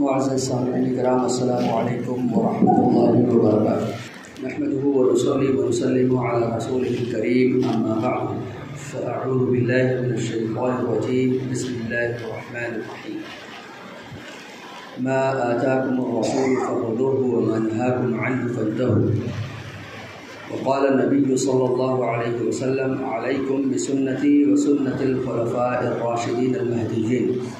सामीन कराम अल्लाम वरहमल वर्क नहमद वरसली वसलम रसूल करीम अम्मा बाद फ़अऊज़ु बिल्लाहि मिनश शैतानिर रजीम बिस्मिल्लाहिर रहमानिर रहीम मा आताकुमुर रसूल फखुदूहु व मा नहाकुम अन्हु फंतहू वक़ाल नबी सल्लल्लाहु अलैहि वसल्लम अलैकुम बिसुन्नती व सुन्नतिल खुलफ़ाइर राशिदीन अल महदीयीन सदक़ल्लाहुल व सदक़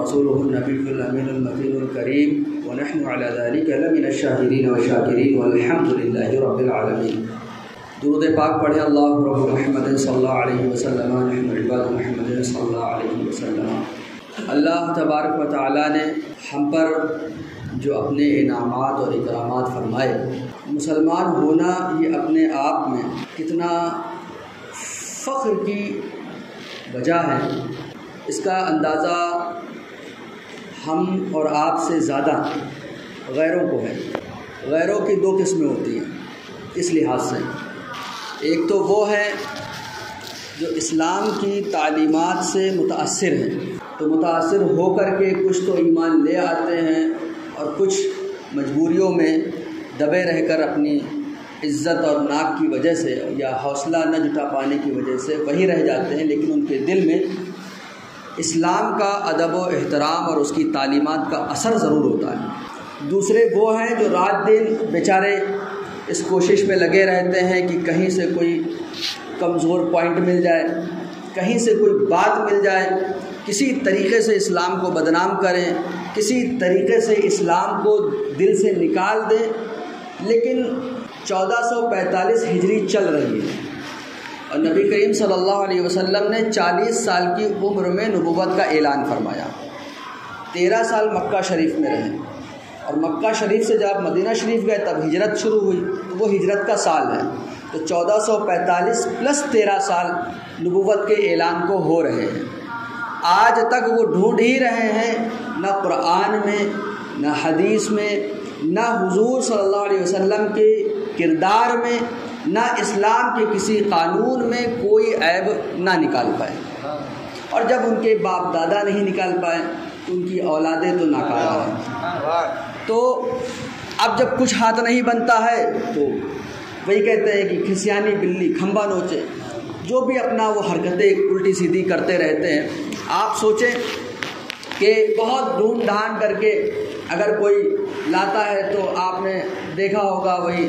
रसूलुहुन नबियुल अमीनुल मतीनुल करीम व नहनु अला ज़ालिका लमिनश शाहिदीन व शाकिरीन वल्हम्दुलिल्लाहि रब्बिल आलमीन दुरूद पाक पढ़े अल्लाह मुहम्मद वसल्लम अलैहि वसल्लम। अल्लाह तबारक व तआला ने हम पर जो अपने इनामात और इकरामात फरमाए, मुसलमान होना ये अपने आप में कितना फ़ख्र की वजह है। इसका अंदाज़ा हम और आप से ज़्यादा गैरों को है। गैरों की दो किस्में होती हैं, इस लिहाज से। एक तो वो है जो इस्लाम की तालीमात से मुतासर हैं। तो मुतासर होकर के कुछ तो ईमान ले आते हैं और कुछ मजबूरियों में दबे रहकर अपनी इज़्ज़त और नाक की वजह से या हौसला न जुटा पाने की वजह से वही रह जाते हैं, लेकिन उनके दिल में इस्लाम का अदब व एहतराम और उसकी तालीमत का असर ज़रूर होता है। दूसरे वो हैं जो रात दिन बेचारे इस कोशिश में लगे रहते हैं कि कहीं से कोई कमज़ोर पॉइंट मिल जाए, कहीं से कोई बात मिल जाए, किसी तरीके से इस्लाम को बदनाम करें, किसी तरीके से इस्लाम को दिल से निकाल दें, लेकिन 1445 हिजरी चल रही है। और नबी करीम सल्लल्लाहु अलैहि वसल्लम ने 40 साल की उम्र में नबूवत का ऐलान फरमाया। तेरह साल मक्का शरीफ में रहे। और मक्का शरीफ से जब मदीना शरीफ गए, तब हिजरत शुरू हुई। तो वो हिजरत का साल है। तो 1445 प्लस तेरह साल नबूवत के ऐलान को हो रहे हैं। आज तक वो ढूंढ ही रहे हैं, न कुरान में, न हदीस में, न हुजूर सल्लल्लाहु अलैहि वसल्लम के किरदार में न इस्लाम के किसी कानून में कोई ऐब ना निकाल पाए। और जब उनके बाप दादा नहीं निकाल पाए तो उनकी औलादें तो नाकारा हैं। तो अब जब कुछ हाथ नहीं बनता है तो वही कहते हैं कि खिसियानी, बिल्ली खम्बा नोचे। जो भी अपना वो हरकतें उल्टी सीधी करते रहते हैं, आप सोचें कि बहुत ढूंढ ढांड करके अगर कोई लाता है तो आपने देखा होगा वही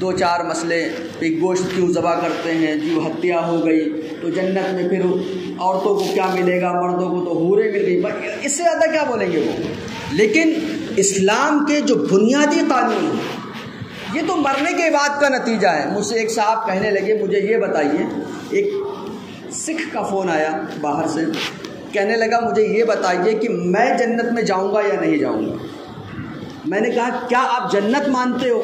दो चार मसले कि गोश्त क्यों ज़बा करते हैं जीव हत्या हो गई तो जन्नत में फिर औरतों को क्या मिलेगा, मर्दों को तो हूरे मिल गई। इससे ज़्यादा क्या बोलेंगे वो? लेकिन इस्लाम के जो बुनियादी कानून हैं, ये तो मरने के बाद का नतीजा है। मुझसे एक साहब कहने लगे, मुझे ये बताइए, एक सिख का फ़ोन आया बाहर से, कहने लगा, मुझे ये बताइए कि मैं जन्नत में जाऊँगा या नहीं जाऊँगा? मैंने कहा, क्या आप जन्नत मानते हो?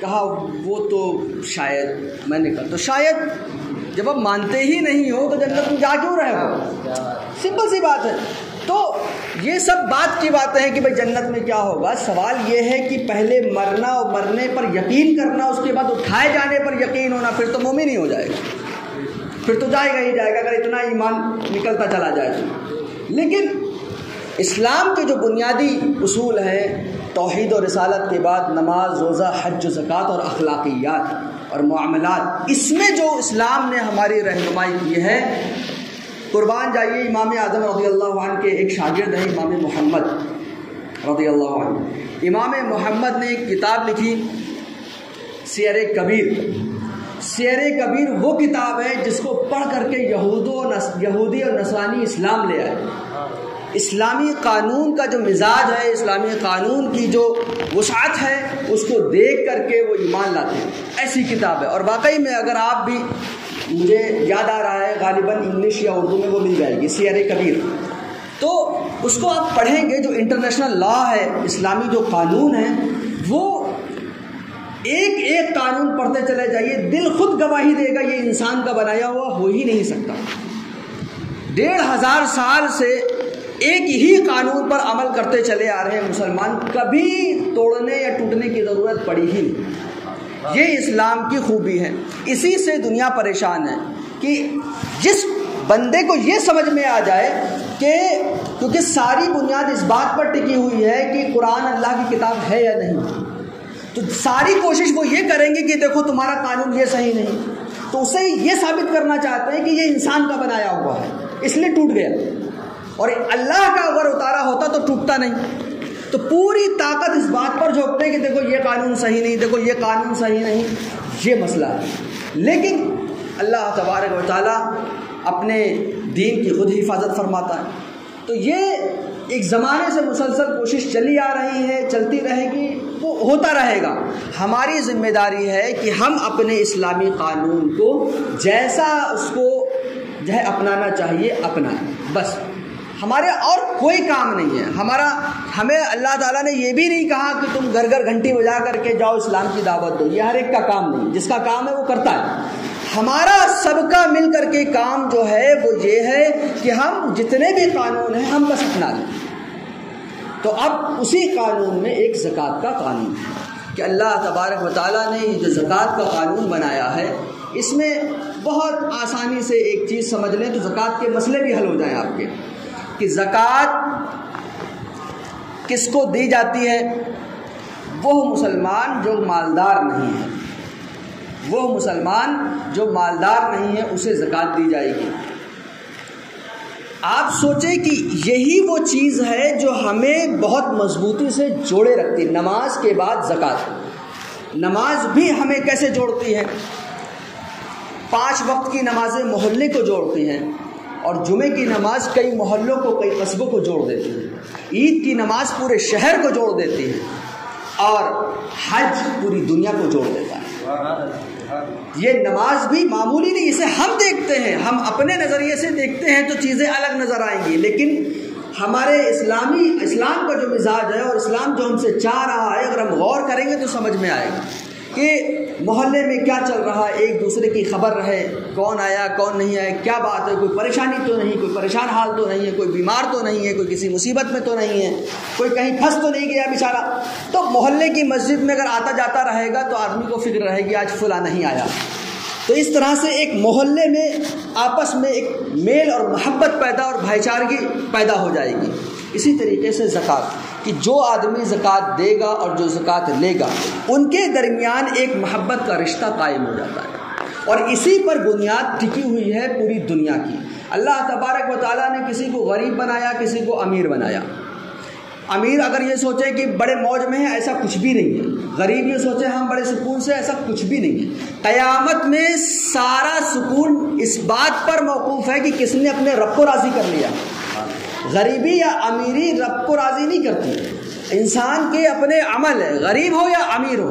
कहा वो तो शायद मैंने कहा तो शायद जब आप मानते ही नहीं हो तो जन्नत में जा क्यों रहे हो। सिंपल सी बात है। तो ये सब बात की बातें हैं कि भाई जन्नत में क्या होगा। सवाल ये है कि पहले मरना और मरने पर यकीन करना उसके बाद उठाए जाने पर यकीन होना फिर तो मोमिन ही हो जाएगा। फिर तो जाएगा ही जाएगा अगर इतना ईमान निकलता चला जाए तो। लेकिन इस्लाम के जो बुनियादी उसूल हैं तोहद और रसालत के बाद नमाज़, रोज़ा, हज, ज़क़़त और अखलाकियात और मामलात इसमें जो इस्लाम ने हमारी रहनुमाई की है, कुर्बान जाइए इमाम आज़म रदी के एक शागिर्द हैं, इमाम मोहम्मद रदी इमाम मोहम्मद ने एक किताब लिखी शेर कबीर। शेर कबीर वो किताब है जिसको पढ़ करके यहूदो यहूदी और नसरानी इस्लाम ले आए। इस्लामी कानून का जो मिजाज है, इस्लामी कानून की जो वसात है, उसको देख करके वो ईमान लाते हैं। ऐसी किताब है। और वाकई में अगर आप भी, मुझे याद आ रहा है गालिबा इंग्लिश या उर्दू में वो मिल जाएगी शेर कबीर। तो उसको आप पढ़ेंगे, जो इंटरनेशनल लॉ है, इस्लामी जो कानून है, वो एक एक कानून पढ़ते चले जाइए, दिल खुद गवाही देगा, ये इंसान का बनाया हुआ हो ही नहीं सकता। डेढ़ हज़ार साल से एक ही कानून पर अमल करते चले आ रहे मुसलमान, कभी तोड़ने या टूटने की ज़रूरत पड़ी ही नहीं। ये इस्लाम की खूबी है। इसी से दुनिया परेशान है कि जिस बंदे को ये समझ में आ जाए कि, क्योंकि सारी बुनियाद इस बात पर टिकी हुई है कि कुरान अल्लाह की किताब है या नहीं। तो सारी कोशिश वो ये करेंगे कि देखो तुम्हारा कानून ये सही नहीं। तो उसे ये साबित करना चाहते हैं कि ये इंसान का बनाया हुआ है, इसलिए टूट गया। और अल्लाह का अगर उतारा होता तो टूटता नहीं। तो पूरी ताकत इस बात पर झोंकते कि देखो ये कानून सही नहीं, देखो ये कानून सही नहीं, ये मसला है। लेकिन अल्लाह तबारक वाली अपने दीन की खुद हिफाजत फरमाता है। तो ये एक ज़माने से मुसलसल कोशिश चली आ रही है, चलती रहेगी, वो होता रहेगा। हमारी ज़िम्मेदारी है कि हम अपने इस्लामी कानून को जैसा उसको जो है अपनाना चाहिए, अपनाएँ। बस। हमारे और कोई काम नहीं है। हमारा, हमें अल्लाह ताला ने ये भी नहीं कहा कि तुम घर घर घंटी बजा करके जाओ, इस्लाम की दावत दो। ये हर एक का काम नहीं। जिसका काम है वो करता है। हमारा सबका मिल करके काम जो है, वो ये है कि हम जितने भी कानून हैं, हम बस अपना लें। तो अब उसी कानून में एक ज़क़़त का कानून है कि अल्लाह तबारक वाली ने जो ज़क़़त का कानून बनाया है, इसमें बहुत आसानी से एक चीज़ समझ लें तो ज़क़़त के मसले भी हल हो जाएँ आपके। कि ज़क़़त किसको दी जाती है? वो मुसलमान जो मालदार नहीं है। वो मुसलमान जो मालदार नहीं है, उसे ज़क़़त दी जाएगी। आप सोचें कि यही वो चीज़ है जो हमें बहुत मजबूती से जोड़े रखती है। नमाज़ के बाद ज़क़़त। नमाज़ भी हमें कैसे जोड़ती है? पाँच वक्त की नमाजें मोहल्ले को जोड़ती हैं। और जुमे की नमाज़ कई मोहल्लों को, कई कस्बों को जोड़ देती है। ईद की नमाज़ पूरे शहर को जोड़ देती है और हज पूरी दुनिया को जोड़ देता है। ये नमाज़ भी मामूली नहीं, इसे हम देखते हैं। हम अपने नज़रिए से देखते हैं तो चीज़ें अलग नज़र आएँगी। लेकिन हमारे इस्लामी, इस्लाम का जो मिजाज है और इस्लाम जो हमसे चाह रहा है, अगर हम गौर करेंगे तो समझ में आएगा। कि मोहल्ले में क्या चल रहा है? एक दूसरे की खबर रहे। कौन आया, कौन नहीं आया? क्या बात है? कोई परेशानी तो नहीं, कोई परेशान हाल तो नहीं है, कोई बीमार तो नहीं है, कोई किसी मुसीबत में तो नहीं है, कोई कहीं फंस तो नहीं गया बेचारा। तो मोहल्ले की मस्जिद में अगर आता जाता रहेगा तो आदमी को फ़िक्र रहेगी आज फुला नहीं आया। तो इस तरह से एक मोहल्ले में आपस में एक मेल और मोहब्बत पैदा और भाईचारगी पैदा हो जाएगी। इसी तरीके से ज़क़़त। कि जो आदमी ज़क़़त देगा और जो ज़क़़त लेगा, उनके दरमियान एक मोहब्बत का रिश्ता कायम हो जाता है। और इसी पर बुनियाद टिकी हुई है पूरी दुनिया की। अल्लाह तबारक व ताली ने किसी को गरीब बनाया, किसी को अमीर बनाया। अमीर अगर ये सोचे कि बड़े मौज में है, ऐसा कुछ भी नहीं है। गरीब ये सोचे हम बड़े सुकून से ऐसा कुछ भी नहीं है। क़यामत में सारा सुकून इस बात पर मौकूफ़ है कि किसने अपने रब को राज़ी कर लिया। गरीबी या अमीरी रब को राज़ी नहीं करती। इंसान के अपने अमल है, गरीब हो या अमीर हो,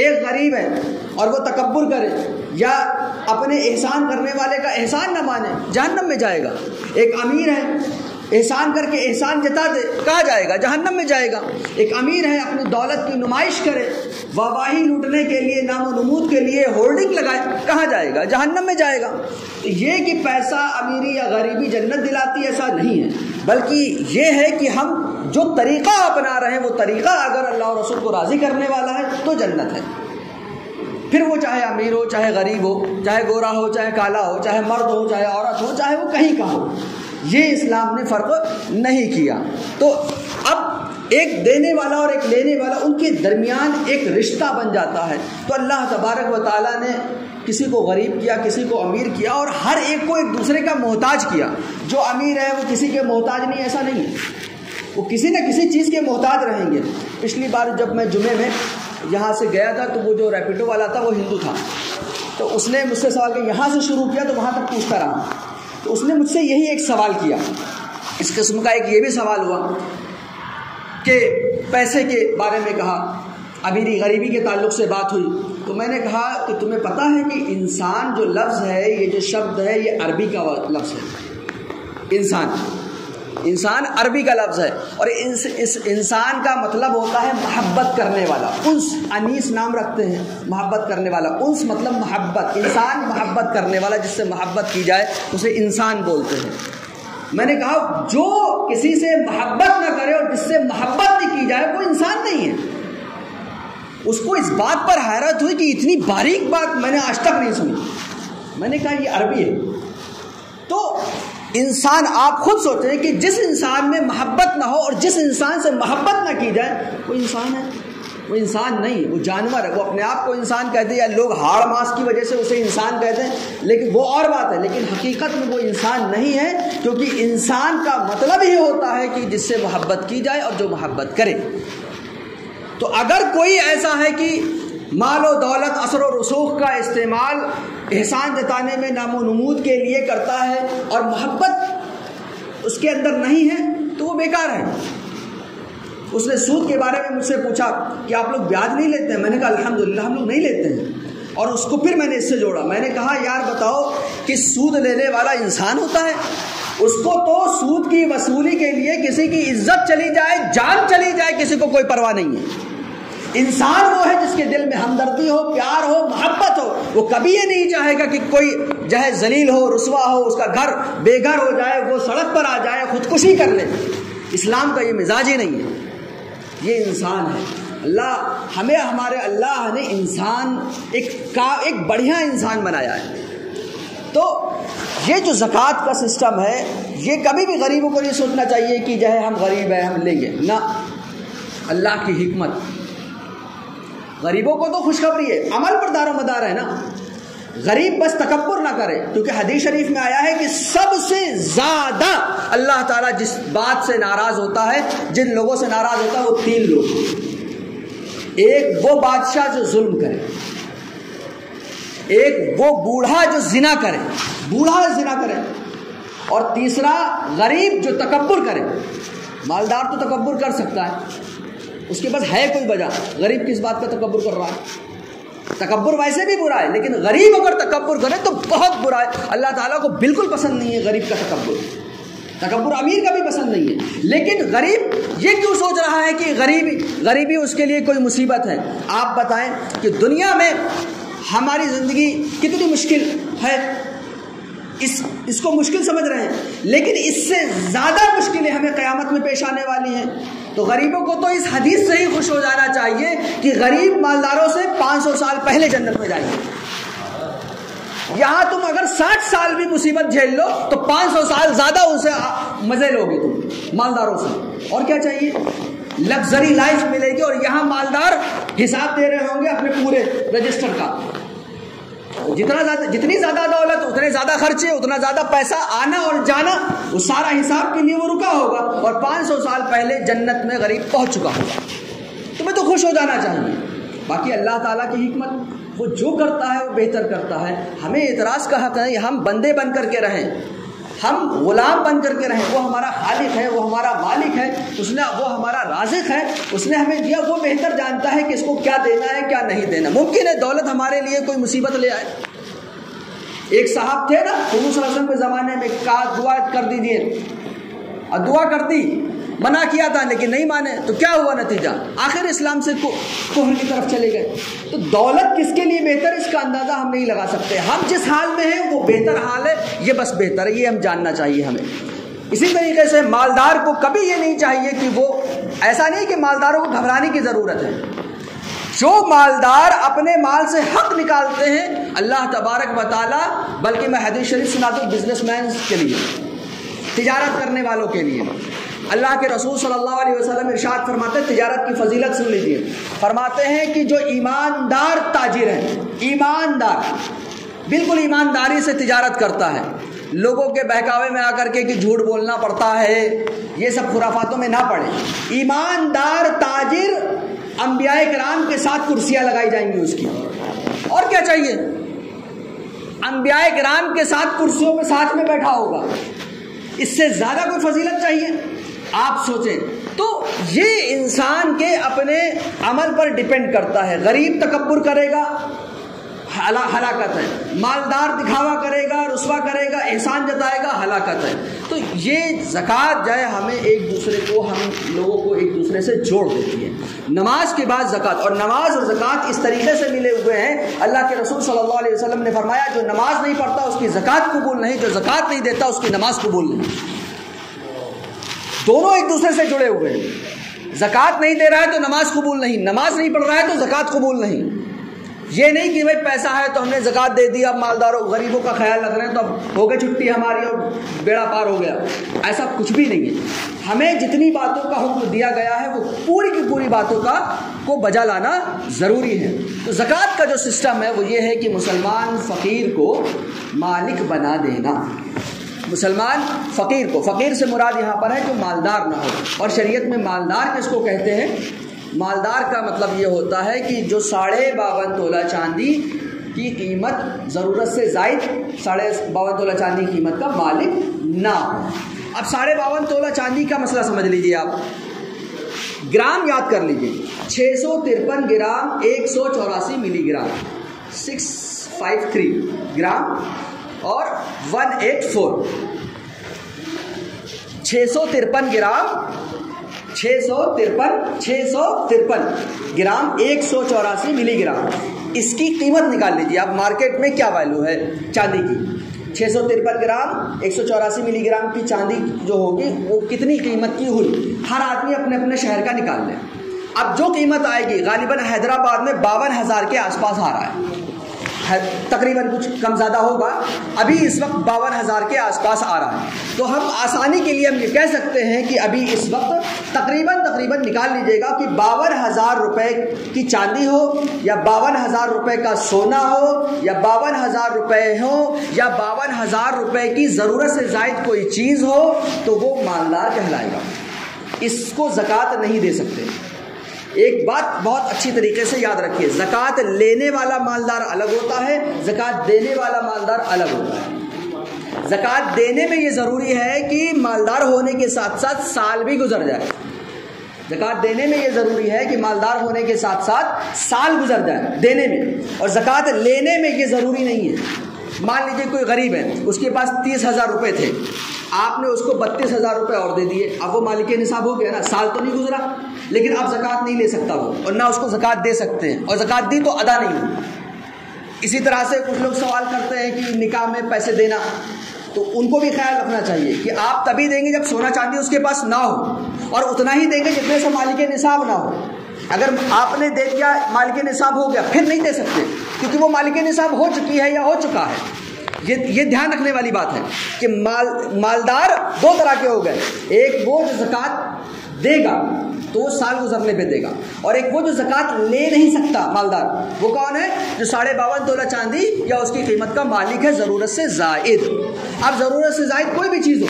एक गरीब है और वो तकबर करे या अपने एहसान करने वाले का एहसान न माने, जहन्नम में जाएगा। एक अमीर है एहसान करके एहसान जता दे। कहा जाएगा? जहन्नम में जाएगा। एक अमीर है, अपनी दौलत की नुमाइश करे, वाहवाही लूटने के लिए नामो नमूद के लिए होल्डिंग लगाए, कहाँ जाएगा? जहन्नम में जाएगा। तो ये कि पैसा अमीरी या गरीबी जन्नत दिलाती ऐसा नहीं है। बल्कि ये है कि हम जो तरीक़ा अपना रहे हैं, वो तरीक़ा अगर अल्लाह रसूल को राज़ी करने वाला है तो जन्नत है। फिर वो चाहे अमीर हो, चाहे गरीब हो, चाहे गोरा हो, चाहे काला हो, चाहे मर्द हो, चाहे औरत हो, चाहे वो कहीं का हो। ये इस्लाम ने फ़र्क नहीं किया। तो अब एक देने वाला और एक लेने वाला उनके दरमियान एक रिश्ता बन जाता है। तो अल्लाह तबारक व ताली ने किसी को गरीब किया, किसी को अमीर किया और हर एक को एक दूसरे का मोहताज किया। जो अमीर है, वो किसी के मोहताज नहीं, ऐसा नहीं। है वो किसी न किसी चीज़ के मोहताज रहेंगे। पिछली बार जब मैं जुमे में यहाँ से गया था तो वो जो रैपिडो वाला था, वो हिंदू था। तो उसने मुझसे सवाल किया, यहाँ से शुरू किया? तो वहाँ तक पूछता रहा। तो उसने मुझसे यही एक सवाल किया। इस किस्म का एक ये भी सवाल हुआ कि पैसे के बारे में कहा। अमीरी गरीबी के ताल्लुक से बात हुई। तो मैंने कहा कि तुम्हें पता है कि इंसान जो लफ्ज़ है, ये जो शब्द है, ये अरबी का लफ्ज़ है। इंसान। इंसान अरबी का लफ्ज़ है और इस इस इंसान का मतलब होता है मोहब्बत करने वाला। उन्स, अनीस नाम रखते हैं, मोहब्बत करने वाला। उन्स मतलब मोहब्बत, इंसान मोहब्बत करने वाला जिससे मोहब्बत की जाए, उसे इंसान बोलते हैं। मैंने कहा, जो किसी से मोहब्बत ना करे और जिससे मोहब्बत नहीं की जाए, वो इंसान नहीं है। उसको इस बात पर हैरत हुई कि इतनी बारीक बात मैंने आज तक नहीं सुनी। मैंने कहा, ये अरबी है। तो इंसान, आप खुद सोचें कि जिस इंसान में मोहब्बत ना हो और जिस इंसान से मोहब्बत ना की जाए, वो इंसान है। वो इंसान नहीं, वो जानवर है। वो अपने आप को इंसान कहते हैं या लोग हाड़ मास की वजह से उसे इंसान कहते हैं। लेकिन वो और बात है, लेकिन हकीकत में वो इंसान नहीं है, क्योंकि इंसान का मतलब ही होता है कि जिससे मोहब्बत की जाए और जो मोहब्बत करे। तो अगर कोई ऐसा है कि मालो दौलत, असर व रसूख का इस्तेमाल एहसान जताने में नामो नमूद के लिए करता है और मोहब्बत उसके अंदर नहीं है तो वो बेकार है। उसने सूद के बारे में मुझसे पूछा कि आप लोग ब्याज नहीं लेते हैं? मैंने कहा, अल्हम्दुलिल्लाह, हम लोग नहीं लेते हैं। और उसको फिर मैंने इससे जोड़ा। मैंने कहा, यार, बताओ कि सूद लेने वाला इंसान होता है? उसको तो सूद की वसूली के लिए किसी की इज़्ज़त चली जाए, जान चली जाए, किसी को कोई परवाह नहीं है। इंसान वो है जिसके दिल में हमदर्दी हो, प्यार हो, मोहब्बत हो। वो कभी ये नहीं चाहेगा कि कोई चाहे जलील हो, रसवा हो, उसका घर बेघर हो जाए, वो सड़क पर आ जाए, खुदकुशी कर ले। इस्लाम का ये मिजाज ही नहीं है। ये इंसान है। अल्लाह, हमें, हमारे अल्लाह ने इंसान, एक का, एक बढ़िया इंसान बनाया है। तो ये जो ज़क़़त का सिस्टम है, ये कभी भी गरीबों को नहीं सोचना चाहिए कि जो है हम गरीब हैं, हम लेंगे। ना। अल्लाह की हिकमत। गरीबों को तो खुशखबरी है। अमल पर दारो मदार है ना। गरीब बस तकबर ना करे, क्योंकि हदीस शरीफ में आया है कि सबसे ज़्यादा अल्लाह ताला जिस बात से नाराज़ होता है, जिन लोगों से नाराज़ होता है, वो तीन लोग एक वो बादशाह जो जुल्म करे, एक वो बूढ़ा जो जिना करे, बूढ़ा जिना करे, और तीसरा गरीब जो तकबर करे। मालदार तो तकबर कर सकता है। उसके पास है कोई वजह? गरीब किस बात का तकबर कर रहा है? तकबर वैसे भी बुरा है, लेकिन गरीब अगर तकबर करे तो बहुत बुरा है। अल्लाह ताला को बिल्कुल पसंद नहीं है गरीब का तकबर तकबर अमीर का भी पसंद नहीं है। लेकिन गरीब ये क्यों सोच रहा है कि गरीबी गरीबी उसके लिए कोई मुसीबत है? आप बताएँ कि दुनिया में हमारी ज़िंदगी कितनी मुश्किल है? इस, इसको मुश्किल समझ रहे हैं। लेकिन इससे ज़्यादा मुश्किलें हमें क़यामत में पेश आने वाली हैं। तो गरीबों को तो इस हदीस से ही खुश हो जाना चाहिए कि गरीब मालदारों से 500 साल पहले जन्नत में जाएँगे यहाँ तुम अगर 60 साल भी मुसीबत झेल लो तो 500 साल ज़्यादा उनसे मज़े लोगे तुम, मालदारों से। और क्या चाहिए? लग्जरी लाइफ मिलेगी और यहाँ मालदार हिसाब दे रहे होंगे अपने पूरे रजिस्टर का। जितना ज़्यादा जितनी ज़्यादा दौलत, उतने ज़्यादा खर्चे, उतना ज़्यादा पैसा आना और जाना, वो सारा हिसाब के लिए वो रुका होगा और 500 साल पहले जन्नत में गरीब पहुँच चुका होगा। तुम्हें तो खुश हो जाना चाहिए बाकी अल्लाह ताला की हिकमत, वो जो करता है, वो बेहतर करता है। हमें इतराज़ का हक है हम बंदे बन करके रहें। हम गुलाम बन करके रहें, वो हमारा खालिक है, वो हमारा मालिक है, उसने, वो हमारा राजिक है, उसने हमें दिया, वो बेहतर जानता है कि इसको क्या देना है, क्या नहीं देना। मुमकिन है दौलत हमारे लिए कोई मुसीबत ले आए। एक साहब थे ना हजूर के ज़माने में का दुआ कर दीजिए। और दुआ करती मना किया था लेकिन नहीं माने तो क्या हुआ नतीजा? आखिर इस्लाम से कोहर की तरफ़ चले गए। तो दौलत किसके लिए बेहतर, इसका अंदाज़ा हम नहीं लगा सकते। हम जिस हाल में हैं, वो बेहतर हाल है, ये बस बेहतर है, ये हम जानना चाहिए हमें। इसी तरीके से मालदार को कभी ये नहीं चाहिए कि वो ऐसा नहीं कि मालदारों को घबराने की ज़रूरत है। जो मालदार अपने माल से हक निकालते हैं, अल्लाह तबारक वाली बल्कि मैं हदीस शरीफ सुनाता हूँ बिजनेसमैन के लिए, तिजारत करने वालों के लिए। अल्लाह के रसूल सल्लल्लाहु अलैहि वसल्लम इरशाद फरमाते हैं, तिजारत की फजीलत सुन लीजिए। फरमाते हैं कि जो ईमानदार ताजिर है, ईमानदार, बिल्कुल ईमानदारी से तिजारत करता है। लोगों के बहकावे में आकर के कि झूठ बोलना पड़ता है, ये सब खुराफातों में ना पड़े। ईमानदार ताजिर अम्बिया कराम के साथ कुर्सियाँ लगाई जाएँगी उसकी। और क्या चाहिए? अम्बिया कराम के साथ कुर्सियों में साथ में बैठा होगा। इससे ज़्यादा कोई फजीलत चाहिए? आप सोचें। तो ये इंसान के अपने अमल पर डिपेंड करता है। गरीब तकबर करेगा, हला, हलाकत है। मालदार दिखावा करेगा, रुसवा करेगा, एहसान जताएगा, हलाकत है। तो ये ज़क़़त जो है, हमें एक दूसरे को, हम लोगों को एक दूसरे से जोड़ देती है। नमाज़ के बाद ज़क़़त, और नमाज़ और ज़क़़त इस तरीके से मिले हुए हैं। अल्लाह के रसूल सल्लल्लाहु अलैहि वसल्लम ने फरमाया, जो नमाज़ नहीं पढ़ता, उसकी ज़क़़त कबूल नहीं, जो ज़क़़त नहीं देता, उसकी नमाज़ कबूल नहीं। दोनों एक दूसरे से जुड़े हुए हैं। जक़ात नहीं दे रहा है तो नमाज़ कबूल नहीं। नमाज़ नहीं पढ़ रहा है तो जक़ात कबूल नहीं। ये नहीं कि भाई पैसा है तो हमने जक़ात दे दी अब मालदारों, गरीबों का ख्याल रख रहे हैं तो अब हो गई छुट्टी हमारी और बेड़ा पार हो गया। ऐसा कुछ भी नहीं है। हमें जितनी बातों का हुक्म दिया गया है, वो पूरी की पूरी बातों का, को बजा लाना ज़रूरी है। तो ज़क़़त का जो सिस्टम है, वो ये है कि मुसलमान फ़कीर को मालिक बना देना। मुसलमान फ़कीर को। फ़कीर से मुराद यहाँ पर है जो मालदार ना हो। और शरीयत में मालदार किसको कहते हैं? मालदार का मतलब ये होता है कि जो साढ़े बावन तोला चांदी की कीमत ज़रूरत से जायद, साढ़े बावन तोला चांदी कीमत का मालिक ना हो। अब साढ़े बावन तोला चांदी का मसला समझ लीजिए आप। ग्राम याद कर लीजिए। छः सौ तिरपन ग्राम एक सौ चौरासी milligram. Six five three gram और वन एट फोर छः सौ तिरपन ग्राम छः सौ तिरपन छः सौ तिरपन ग्राम एक सौ चौरासी मिलीग्राम। इसकी कीमत निकाल लीजिए, आप मार्केट में क्या वैल्यू है चांदी की? छः सौ तिरपन ग्राम, एक सौ चौरासी मिलीग्राम की चांदी जो होगी, वो कितनी कीमत की हुई? हर आदमी अपने अपने शहर का निकाल लें। अब जो कीमत आएगी, गालिबा हैदराबाद में बावन हज़ार के आसपास आ रहा है। तकरीबन कुछ कम ज़्यादा होगा। अभी इस वक्त बावन हज़ार के आसपास आ रहा है। तो हम आसानी के लिए हम ये कह सकते हैं कि अभी इस वक्त तकरीबन तकरीबन निकाल लीजिएगा कि बावन हज़ार रुपये की चांदी हो, या बावन हज़ार रुपये का सोना हो, या बावन हज़ार रुपये हो, या बावन हज़ार रुपये की ज़रूरत से जायद कोई चीज़ हो तो वो मालदार कहलाएगा। इसको ज़क़़त नहीं दे सकते। एक बात बहुत अच्छी तरीके से याद रखिए, ज़क़़त लेने वाला मालदार अलग होता है, ज़क़़त देने वाला मालदार अलग होता है। ज़क़़त देने में ये ज़रूरी है कि मालदार होने के साथ साथ साल भी गुजर जाए। ज़क़़त देने में ये ज़रूरी है कि मालदार होने के साथ साथ साल गुजर जाए, देने में। और ज़क़़त लेने में ये ज़रूरी नहीं है। मान लीजिए कोई गरीब है, उसके पास तीस हज़ार रुपये थे, आपने उसको बत्तीस हज़ार रुपये और दे दिए, अब वो मालिक निसाब हो गया ना, साल तो नहीं गुजरा, लेकिन अब जक़ात नहीं ले सकता वो, और ना उसको ज़क़़त दे सकते हैं, और ज़क़़त दी तो अदा नहीं हुई। इसी तरह से कुछ लोग सवाल करते हैं कि निकाह में पैसे देना तो उनको भी ख्याल रखना चाहिए कि आप तभी देंगे जब सोना चांदी उसके पास ना हो, और उतना ही देंगे जितने से मालिक निसाब ना हो। अगर आपने दे दिया, मालिक निसाब हो गया, फिर नहीं दे सकते, क्योंकि वो मालिक निसाब हो चुकी है या हो चुका है। ये ये ध्यान रखने वाली बात है कि माल, मालदार दो तरह के हो गए। एक वो जो जक़ात देगा तो वो साल गुजरने पे देगा। और एक वो जो जक़ात ले नहीं सकता मालदार, वो कौन है? जो साढ़े बावन तोला चांदी या उसकी कीमत का मालिक है, ज़रूरत से जायद। अब ज़रूरत से जायद कोई भी चीज़ हो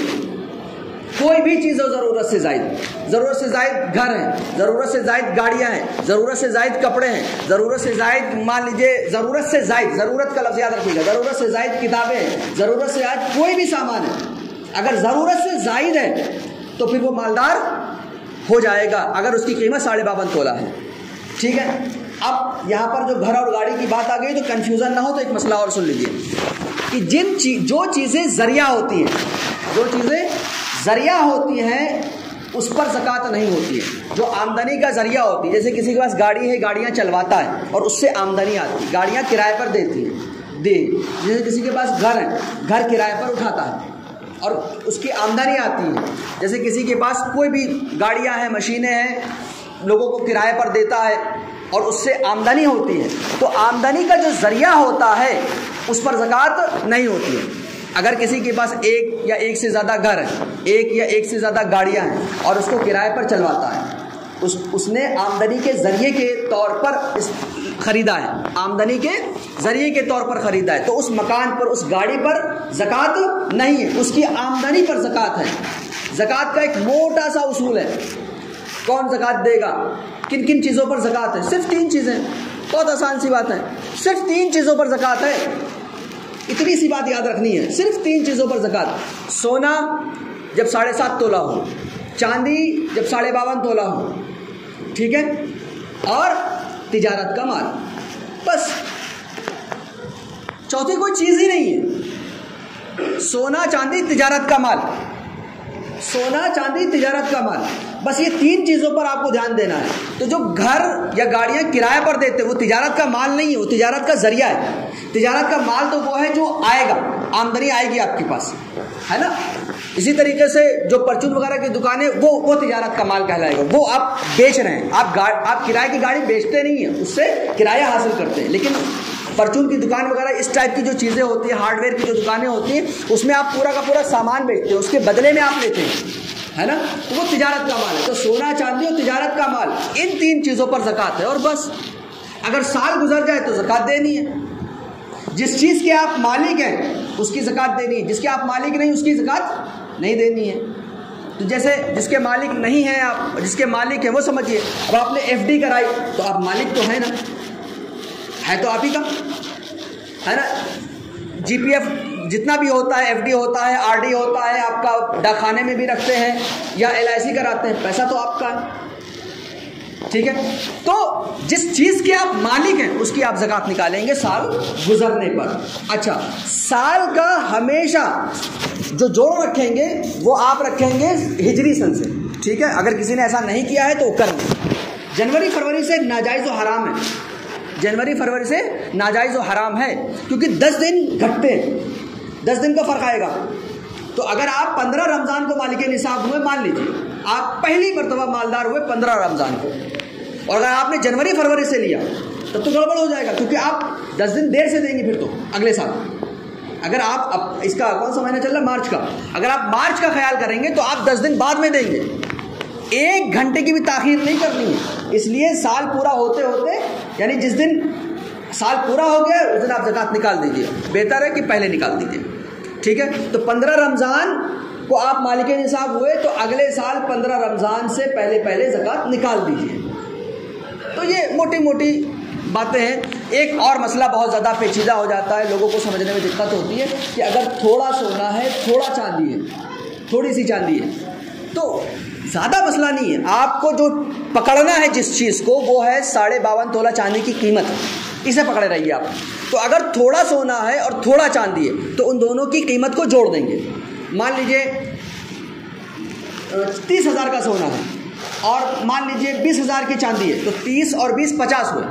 कोई भी चीज़ हो, ज़रूरत से जायद। ज़रूरत से जायद घर है, ज़रूरत से जायद गाड़ियाँ हैं, ज़रूरत से जायद कपड़े हैं, ज़रूरत से जायद, मान लीजिए, ज़रूरत से जायद, ज़रूरत का लफ्ज़ याद रखिएगा, ज़रूरत से जायद किताबें हैं, ज़रूरत से जायद कोई भी सामान है। अगर ज़रूरत से जायद है तो फिर वो मालदार हो जाएगा, अगर उसकी कीमत साढ़े बावन तोला है। ठीक है? अब यहाँ पर जो घर और गाड़ी की बात आ गई तो कन्फ्यूज़न ना हो तो एक मसला और सुन लीजिए कि जिन चीज़ जो चीज़ें ज़रिया होती हैं, जो चीज़ें ज़रिया होती हैं, उस पर ज़क़़त नहीं होती है। जो आमदनी का ज़रिया होती है, जैसे किसी के पास गाड़ी है, गाड़ियाँ चलवाता है, और उससे आमदनी आती है, गाड़ियाँ किराए पर देती है, दे, जैसे किसी के पास घर है, घर किराए पर उठाता है, और उसकी आमदनी आती है। जैसे किसी के पास कोई भी गाड़ियाँ हैं, मशीनें हैं, लोगों को किराए पर देता है, और उससे आमदनी होती है तो आमदनी का जो ज़रिया होता है, उस पर ज़क़़त नहीं होती है। अगर किसी के पास एक या एक से ज़्यादा घर है एक या एक से ज़्यादा गाड़ियाँ हैं और उसको किराए पर चलवाता है, उस, उसने आमदनी के ज़रिए के तौर पर इस ख़रीदा है। आमदनी के ज़रिए के तौर पर ख़रीदा है। तो उस मकान पर, उस गाड़ी पर ज़क़़त नहीं है। उसकी आमदनी पर ज़क़़त है। ज़क़़त का एक मोटा सा उसूल है। कौन ज़क़़त देगा? किन किन चीज़ों पर ज़क़़त है? सिर्फ़ तीन चीज़ें। बहुत आसान सी बात है। सिर्फ़ तीन चीज़ों पर ज़क़़त है। इतनी सी बात याद रखनी है। सिर्फ़ तीन चीज़ों पर जक़ात। सोना, जब साढ़े सात तोला हो। चांदी, जब साढ़े बावन तोला हो। ठीक है? और तिजारत का माल। बस। चौथी कोई चीज़ ही नहीं है। सोना, चांदी, तिजारत का माल। सोना, चांदी, तिजारत का माल। बस ये तीन चीज़ों पर आपको ध्यान देना है। तो जो घर या गाड़ियाँ किराए पर देते वो तिजारत का माल नहीं है, वो तिजारत का ज़रिया है। तिजारत का माल तो वो है जो आएगा, आमदनी आएगी आपके पास, है ना? इसी तरीके से जो परचून वगैरह की दुकानें, वो वो तिजारत का माल कहलाएगा। वो आप बेच रहे हैं। आप गा, आप किराए की गाड़ी बेचते नहीं हैं, उससे किराया हासिल करते हैं। लेकिन परचून की दुकान वगैरह, इस टाइप की जो चीज़ें होती हैं हार्डवेयर की जो दुकानें होती हैं, उसमें आप पूरा का पूरा सामान बेचते हैं, उसके बदले में आप लेते हैं। है ना? तो वो तिजारत का माल है। तो सोना चांदी और तिजारत का माल, इन तीन चीज़ों पर जक़ात है और बस। अगर साल गुजर जाए तो जक़ात देनी है। जिस चीज़ के आप मालिक हैं, उसकी जक़ात देनी है। जिसके आप मालिक नहीं, उसकी ज़क़़त नहीं देनी है। तो जैसे जिसके मालिक नहीं हैं आप, जिसके मालिक हैं, वो समझिए, अब आपने एफडी कराई तो आप मालिक तो हैं ना? है तो आप ही का? है ना? जीपीएफ जितना भी होता है एफडी होता है आरडी होता है, आपका डाकखाने में भी रखते हैं या एलआईसी कराते हैं, पैसा तो आपका ठीक है? तो जिस चीज़ के आप मालिक हैं, उसकी आप जक़ात निकालेंगे साल गुजरने पर। अच्छा साल का हमेशा जो जोड़ रखेंगे, वो आप रखेंगे हिजरी सन से। ठीक है? अगर किसी ने ऐसा नहीं किया है तो कर जनवरी फरवरी से नाजायज़ हराम है। जनवरी फरवरी से नाजायज़ हराम है, क्योंकि दस दिन घटते हैं। दस दिन का फ़र्क आएगा। तो अगर आप पंद्रह रमज़ान को मालिक निसाब हुए, मान लीजिए, आप पहली मरतबा मालदार हुए पंद्रह रमज़ान को। और अगर आपने जनवरी फरवरी से लिया, तब तो गड़बड़ हो जाएगा, क्योंकि आप दस दिन देर से देंगे फिर तो अगले साल। अगर आप, अब इसका कौन सा महीना चल रहा है? मार्च का। अगर आप मार्च का ख्याल करेंगे तो आप दस दिन बाद में देंगे। एक घंटे की भी ताखिर नहीं करनी है। इसलिए साल पूरा होते होते, यानी जिस दिन साल पूरा हो गया, उस दिन आप जक़ात निकाल दीजिए। बेहतर है कि पहले निकाल दीजिए। ठीक है? तो पंद्रह रमज़ान को आप मालिक निसाब हुए तो अगले साल पंद्रह रमज़ान से पहले पहले जक़ात निकाल दीजिए। तो ये मोटी मोटी बातें हैं। एक और मसला बहुत ज़्यादा पेचीदा हो जाता है, लोगों को समझने में दिक्कत होती है कि अगर थोड़ा सोना है, थोड़ा चांदी है, थोड़ी सी चांदी है तो ज़्यादा मसला नहीं है। आपको जो पकड़ना है जिस चीज़ को, वो है साढ़े बावन तोला चांदी की कीमत। इसे पकड़े रहिए आप। तो अगर थोड़ा सोना है और थोड़ा चांदी है तो उन दोनों की कीमत को जोड़ देंगे। मान लीजिए तीस हज़ार का सोना है और मान लीजिए बीस हज़ार की चांदी है तो तीस और बीस पचास हुए।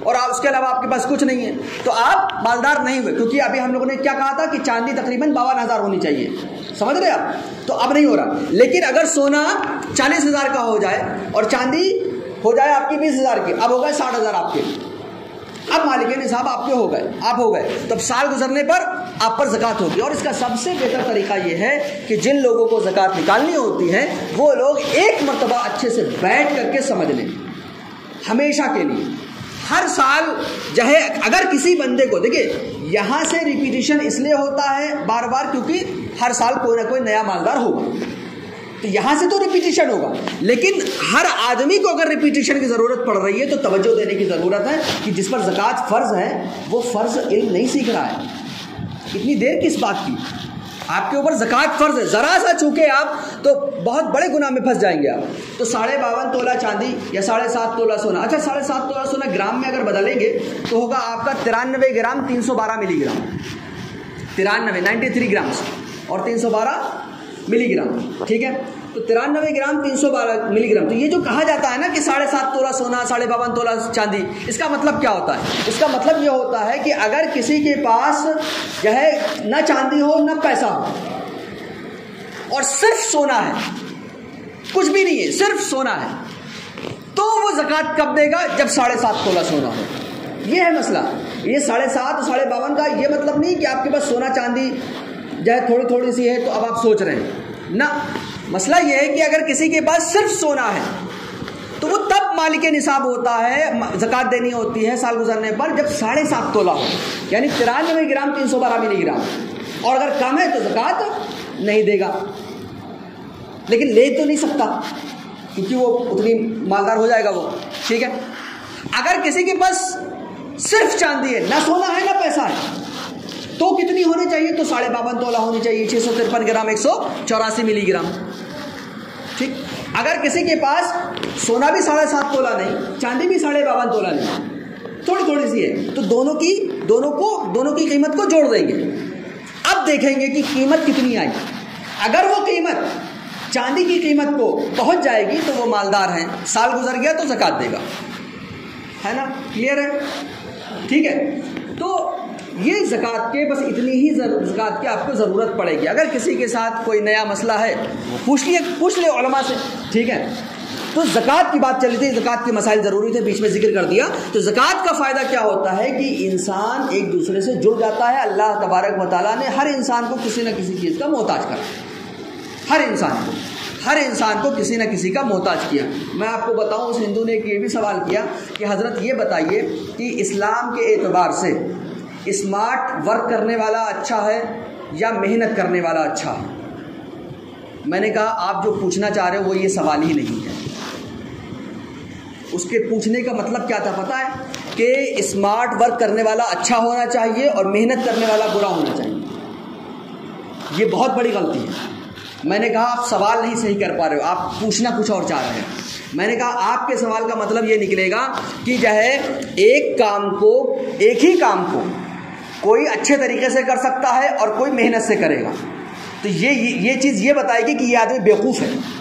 और आप, उसके अलावा आपके पास कुछ नहीं है। तो आप मालदार नहीं हुए, क्योंकि अभी हम लोगों ने क्या कहा था कि चांदी तकरीबन बावन हज़ार होनी चाहिए। समझ रहे आप? तो अब नहीं हो रहा। लेकिन अगर सोना चालीस हज़ार का हो जाए और चांदी हो जाए आपकी बीस हज़ार की, अब हो गए साठ हज़ार आपके। अब मालिक निसाब आपके हो गए, आप हो गए। तो अब साल गुजरने पर आप पर जक़ात होगी और इसका सबसे बेहतर तरीका यह है कि जिन लोगों को जक़ात निकालनी होती है, वो लोग एक मरतबा अच्छे से बैठ करके समझ लें। हमेशा के लिए। हर साल चाहे अगर किसी बंदे को, देखिए, यहाँ से रिपीटिशन इसलिए होता है बार बार क्योंकि हर साल कोई ना कोई नया मालदार होगा। तो यहाँ से तो रिपीटिशन होगा। लेकिन हर आदमी को अगर रिपीटिशन की ज़रूरत पड़ रही है तो तवज्जो देने की ज़रूरत है कि जिस पर ज़क़़त फ़र्ज़ है, वो फ़र्ज़ इल्म नहीं सीख रहा है। इतनी देर किस बात की? आपके ऊपर ज़क़़त फ़र्ज़ है। ज़रा सा चूके आप तो बहुत बड़े गुनाह में फंस जाएँगे आप। तो साढ़े बावन तोला चांदी या साढ़े सात तोला सोना। अच्छा साढ़े सात तोला सोना ग्राम में अगर बदलेंगे तो होगा आपका तिरानवे ग्राम तीन सौ बारह मिलीग्राम। तिरानवे नाइन्टी थ्री ग्राम्स और तीन सौ बारह मिलीग्राम, ठीक है? तो तिरानवे ग्राम तीन सौ बारह मिलीग्राम। तो ये जो कहा जाता है ना कि साढ़े सात तोला सोना, साढ़े बावन तोला चांदी, इसका मतलब क्या होता है? इसका मतलब ये होता है कि अगर किसी के पास जो है न चांदी हो, न पैसा हो, और सिर्फ़ सोना है, कुछ भी नहीं है, सिर्फ़ सोना है तो वो जक़ात कब देगा? जब साढ़े सात तोला सोना हो। ये है मसला। ये साढ़े सात, साढ़े बावन का ये मतलब नहीं कि आपके पास सोना, चांदी जो है थोड़ी थोड़ी सी है तो अब आप सोच रहे हैं। ना, मसला यह है कि अगर किसी के पास सिर्फ़ सोना है तो वो तब मालिक निसाब होता है जक़ात देनी होती है साल गुजरने पर जब साढ़े सात तोला हो। यानी तिरानवे ग्राम, तीन सौ बारह मिलीग्राम और अगर कम है तो जक़ात नहीं देगा। लेकिन ले तो नहीं सकता, क्योंकि वो उतनी मालदार हो जाएगा वो। ठीक है? अगर किसी के पास सिर्फ़ चांदी है, ना सोना है, ना पैसा है तो कितनी होनी चाहिए? तो साढ़े बावन तोला होनी चाहिए छः सौ तिरपन ग्राम, एक सौ चौरासी मिलीग्राम। ठीक? अगर किसी के पास सोना भी साढ़े सात तोला नहीं, चांदी भी साढ़े बावन तोला नहीं, थोड़ी थोड़ी सी है तो दोनों की दोनों को दोनों की कीमत को जोड़ देंगे। अब देखेंगे कि कीमत कितनी आई। अगर वो कीमत चांदी की कीमत को पहुँच जाएगी तो वो मालदार हैं। साल गुजर गया तो जक़ात देगा। है ना? क्लियर है? ठीक है? तो ये ज़क़़त के, बस इतनी ही ज़क़़त की आपको ज़रूरत पड़ेगी। अगर किसी के साथ कोई नया मसला है, पूछ लिए, पूछ ले उलमा से, ठीक है? तो ज़क़़त की बात चली थी, ज़क़़त के मसाइल ज़रूरी थे, बीच में ज़िक्र कर दिया। तो ज़क़़त का फ़ायदा क्या होता है कि इंसान एक दूसरे से जुड़ जाता है। अल्लाह तबारक व ने हर इंसान को किसी न किसी चीज़ का मोहताज करा हर इंसान को, हर इंसान को किसी न किसी का मोहताज किया। मैं आपको बताऊँ, उस हिंदू ने एक ये भी सवाल किया कि हज़रत ये बताइए कि इस्लाम के एतबार से स्मार्ट वर्क करने वाला अच्छा है या मेहनत करने वाला अच्छा है? मैंने कहा, आप जो पूछना चाह रहे हो, वो ये सवाल ही नहीं है। उसके पूछने का मतलब क्या था पता है? कि स्मार्ट वर्क करने वाला अच्छा होना चाहिए और मेहनत करने वाला बुरा होना चाहिए। ये बहुत बड़ी गलती है। मैंने कहा, आप सवाल नहीं सही कर पा रहे हो, आप पूछना कुछ और चाह रहे हैं। मैंने कहा, आपके सवाल का मतलब ये निकलेगा कि जो है, एक काम को, एक ही काम को कोई अच्छे तरीके से कर सकता है और कोई मेहनत से करेगा। तो ये ये चीज़ ये बताएगी कि ये आदमी बेवकूफ़ है।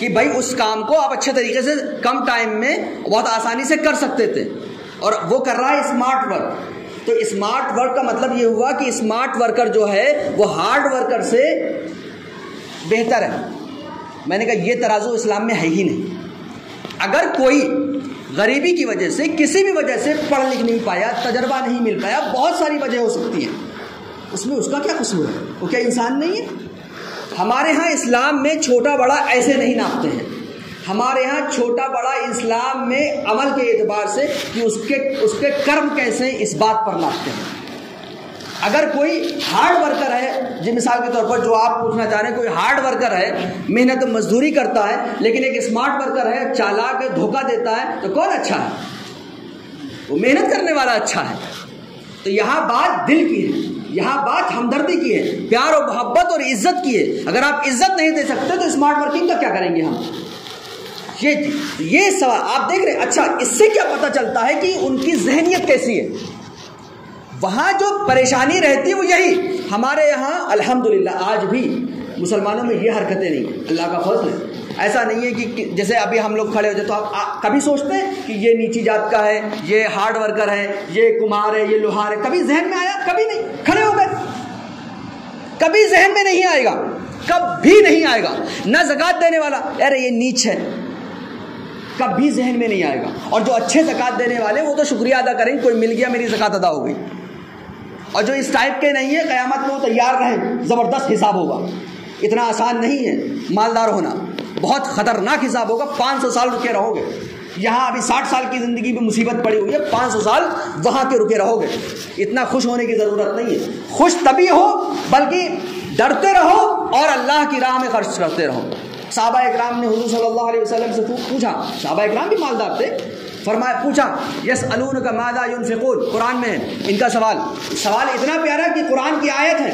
कि भाई उस काम को आप अच्छे तरीके से कम टाइम में बहुत आसानी से कर सकते थे। और वो कर रहा है स्मार्ट वर्क तो स्मार्ट वर्क का मतलब ये हुआ कि स्मार्ट वर्कर जो है, वो हार्ड वर्कर से बेहतर है। मैंने कहा, ये तराजू इस्लाम में है ही नहीं। अगर कोई गरीबी की वजह से, किसी भी वजह से पढ़ लिख नहीं पाया, तजर्बा नहीं मिल पाया, बहुत सारी वजह हो सकती है। उसमें उसका क्या कसूर है? वो क्या इंसान नहीं है? हमारे यहाँ इस्लाम में छोटा बड़ा ऐसे नहीं नापते हैं। हमारे यहाँ छोटा बड़ा इस्लाम में अमल के एतबार से कि उसके उसके कर्म कैसे इस बात पर नापते हैं। अगर कोई हार्ड वर्कर है जी मिसाल के तौर पर जो आप पूछना चाह रहे हैं, कोई हार्ड वर्कर है, मेहनत मजदूरी करता है, लेकिन एक स्मार्ट वर्कर है, चालाक, धोखा देता है तो कौन अच्छा है? वो मेहनत करने वाला अच्छा है। तो यहाँ बात दिल की है, यहाँ बात हमदर्दी की है, प्यार और मोहब्बत और इज़्ज़त की है। अगर आप इज़्ज़त नहीं दे सकते तो स्मार्ट वर्किंग का क्या करेंगे हम? ये ये सवाल आप देख रहे हैं। अच्छा इससे क्या पता चलता है कि उनकी जहनीत कैसी है? वहाँ जो परेशानी रहती है वो यही। हमारे यहाँ अल्हम्दुलिल्लाह आज भी मुसलमानों में ये हरकतें नहीं अल्लाह का फजल है। ऐसा नहीं है कि जैसे अभी हम लोग खड़े हो जाए तो आप आ, कभी सोचते हैं कि ये नीची जात का है ये हार्ड वर्कर है ये कुमार है ये लोहार है? कभी जहन में आया? कभी नहीं। खड़े हो गए। कभी जहन में नहीं आएगा। कभी नहीं आएगा। न जक़ात देने वाला। अरे ये नीच है। कभी जहन में नहीं आएगा। और जो अच्छे जक़ात देने वाले वो तो शुक्रिया अदा करेंगे कोई मिल गया मेरी जक़ात अदा हो गई। और जो इस टाइप के नहीं है, क़यामत में वो तैयार रहे, ज़बरदस्त हिसाब होगा। इतना आसान नहीं है मालदार होना। बहुत ख़तरनाक हिसाब होगा, पाँच सौ साल रुके रहोगे। यहाँ अभी साठ साल की ज़िंदगी में मुसीबत पड़ी हुई है, पाँच सौ साल वहाँ के रुके रहोगे। इतना खुश होने की ज़रूरत नहीं है। खुश तभी हो, बल्कि डरते रहो और अल्लाह की राह में खर्च करते रहो। साहबा इकराम ने हजूर सल्लल्लाहु अलैहि वसल्लम से पूछा। साहबा इकराम भी मालदार थे। फरमाया, पूछा यस अलून का मादा यूनफिकून? कुरान में है इनका सवाल। सवाल इतना प्यारा कि कुरान की आयत है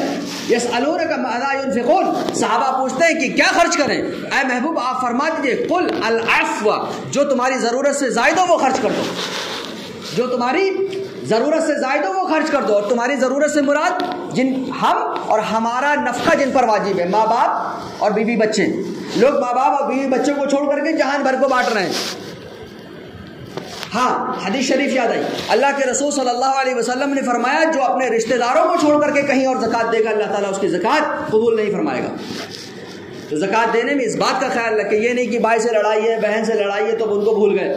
यस अलून का मादा यूनफिकून? साहबा पूछते हैं कि क्या खर्च करें? अय महबूब, आप फरमा दीजिए, कुल अल्फवा जो तुम्हारी ज़रूरत से जायद हो वो खर्च कर दो। जो तुम्हारी ज़रूरत से जायद हो वो खर्च कर दो, और तुम्हारी ज़रूरत से मुराद, जिन, हम और हमारा नफ़ा जिन पर वाजिब है माँ बाप और बीवी बच्चे। लोग माँ बाप और बीवी बच्चों को छोड़ करके जहान भर को बांट रहे हैं। हाँ हदीस शरीफ याद आई। अल्लाह के रसूल सल्लल्लाहु अलैहि वसल्लम ने फरमाया, जो अपने रिश्तेदारों को छोड़ करके कहीं और ज़क़़त देगा, अल्लाह ताला उसकी ज़क़़त कबूल नहीं फरमाएगा। तो ज़क़़त देने में इस बात का ख्याल रखे, ये नहीं कि भाई से लड़ाई है, बहन से लड़ाई है तो उनको भूल गए।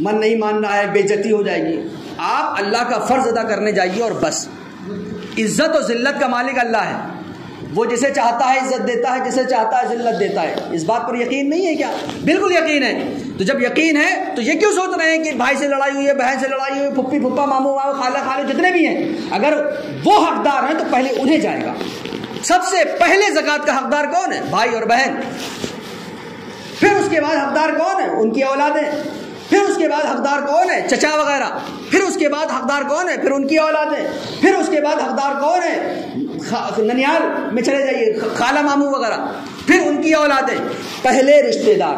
मन नहीं मान रहा है बेजती हो जाएगी। आप अल्लाह का फ़र्ज़ अदा करने जाइए और बस। इज़्ज़त और ज़िल्लत का मालिक अल्लाह है। वो जिसे चाहता है इज़्ज़त देता है, जिसे चाहता है जिल्लत देता है। इस बात पर यकीन नहीं है क्या? बिल्कुल यकीन है। तो जब यकीन है तो ये क्यों सोच रहे हैं कि भाई से लड़ाई हुई है, बहन से लड़ाई हुई है, फुप्पी फुप्पा, मामू मामू, खाला खाले जितने भी हैं, अगर वो हकदार हैं तो पहले उन्हें जाएगा। सबसे पहले जक़ात का हकदार कौन है? भाई और बहन। फिर उसके बाद हकदार कौन है? उनकी औलादें। फिर उसके बाद हकदार कौन है? चचा वगैरह। फिर उसके बाद हकदार कौन है? फिर उनकी औलादें। फिर उसके बाद हकदार कौन है? ननियाल में चले जाइए खाला मामू वगैरह। फिर उनकी औलादें पहले रिश्तेदार।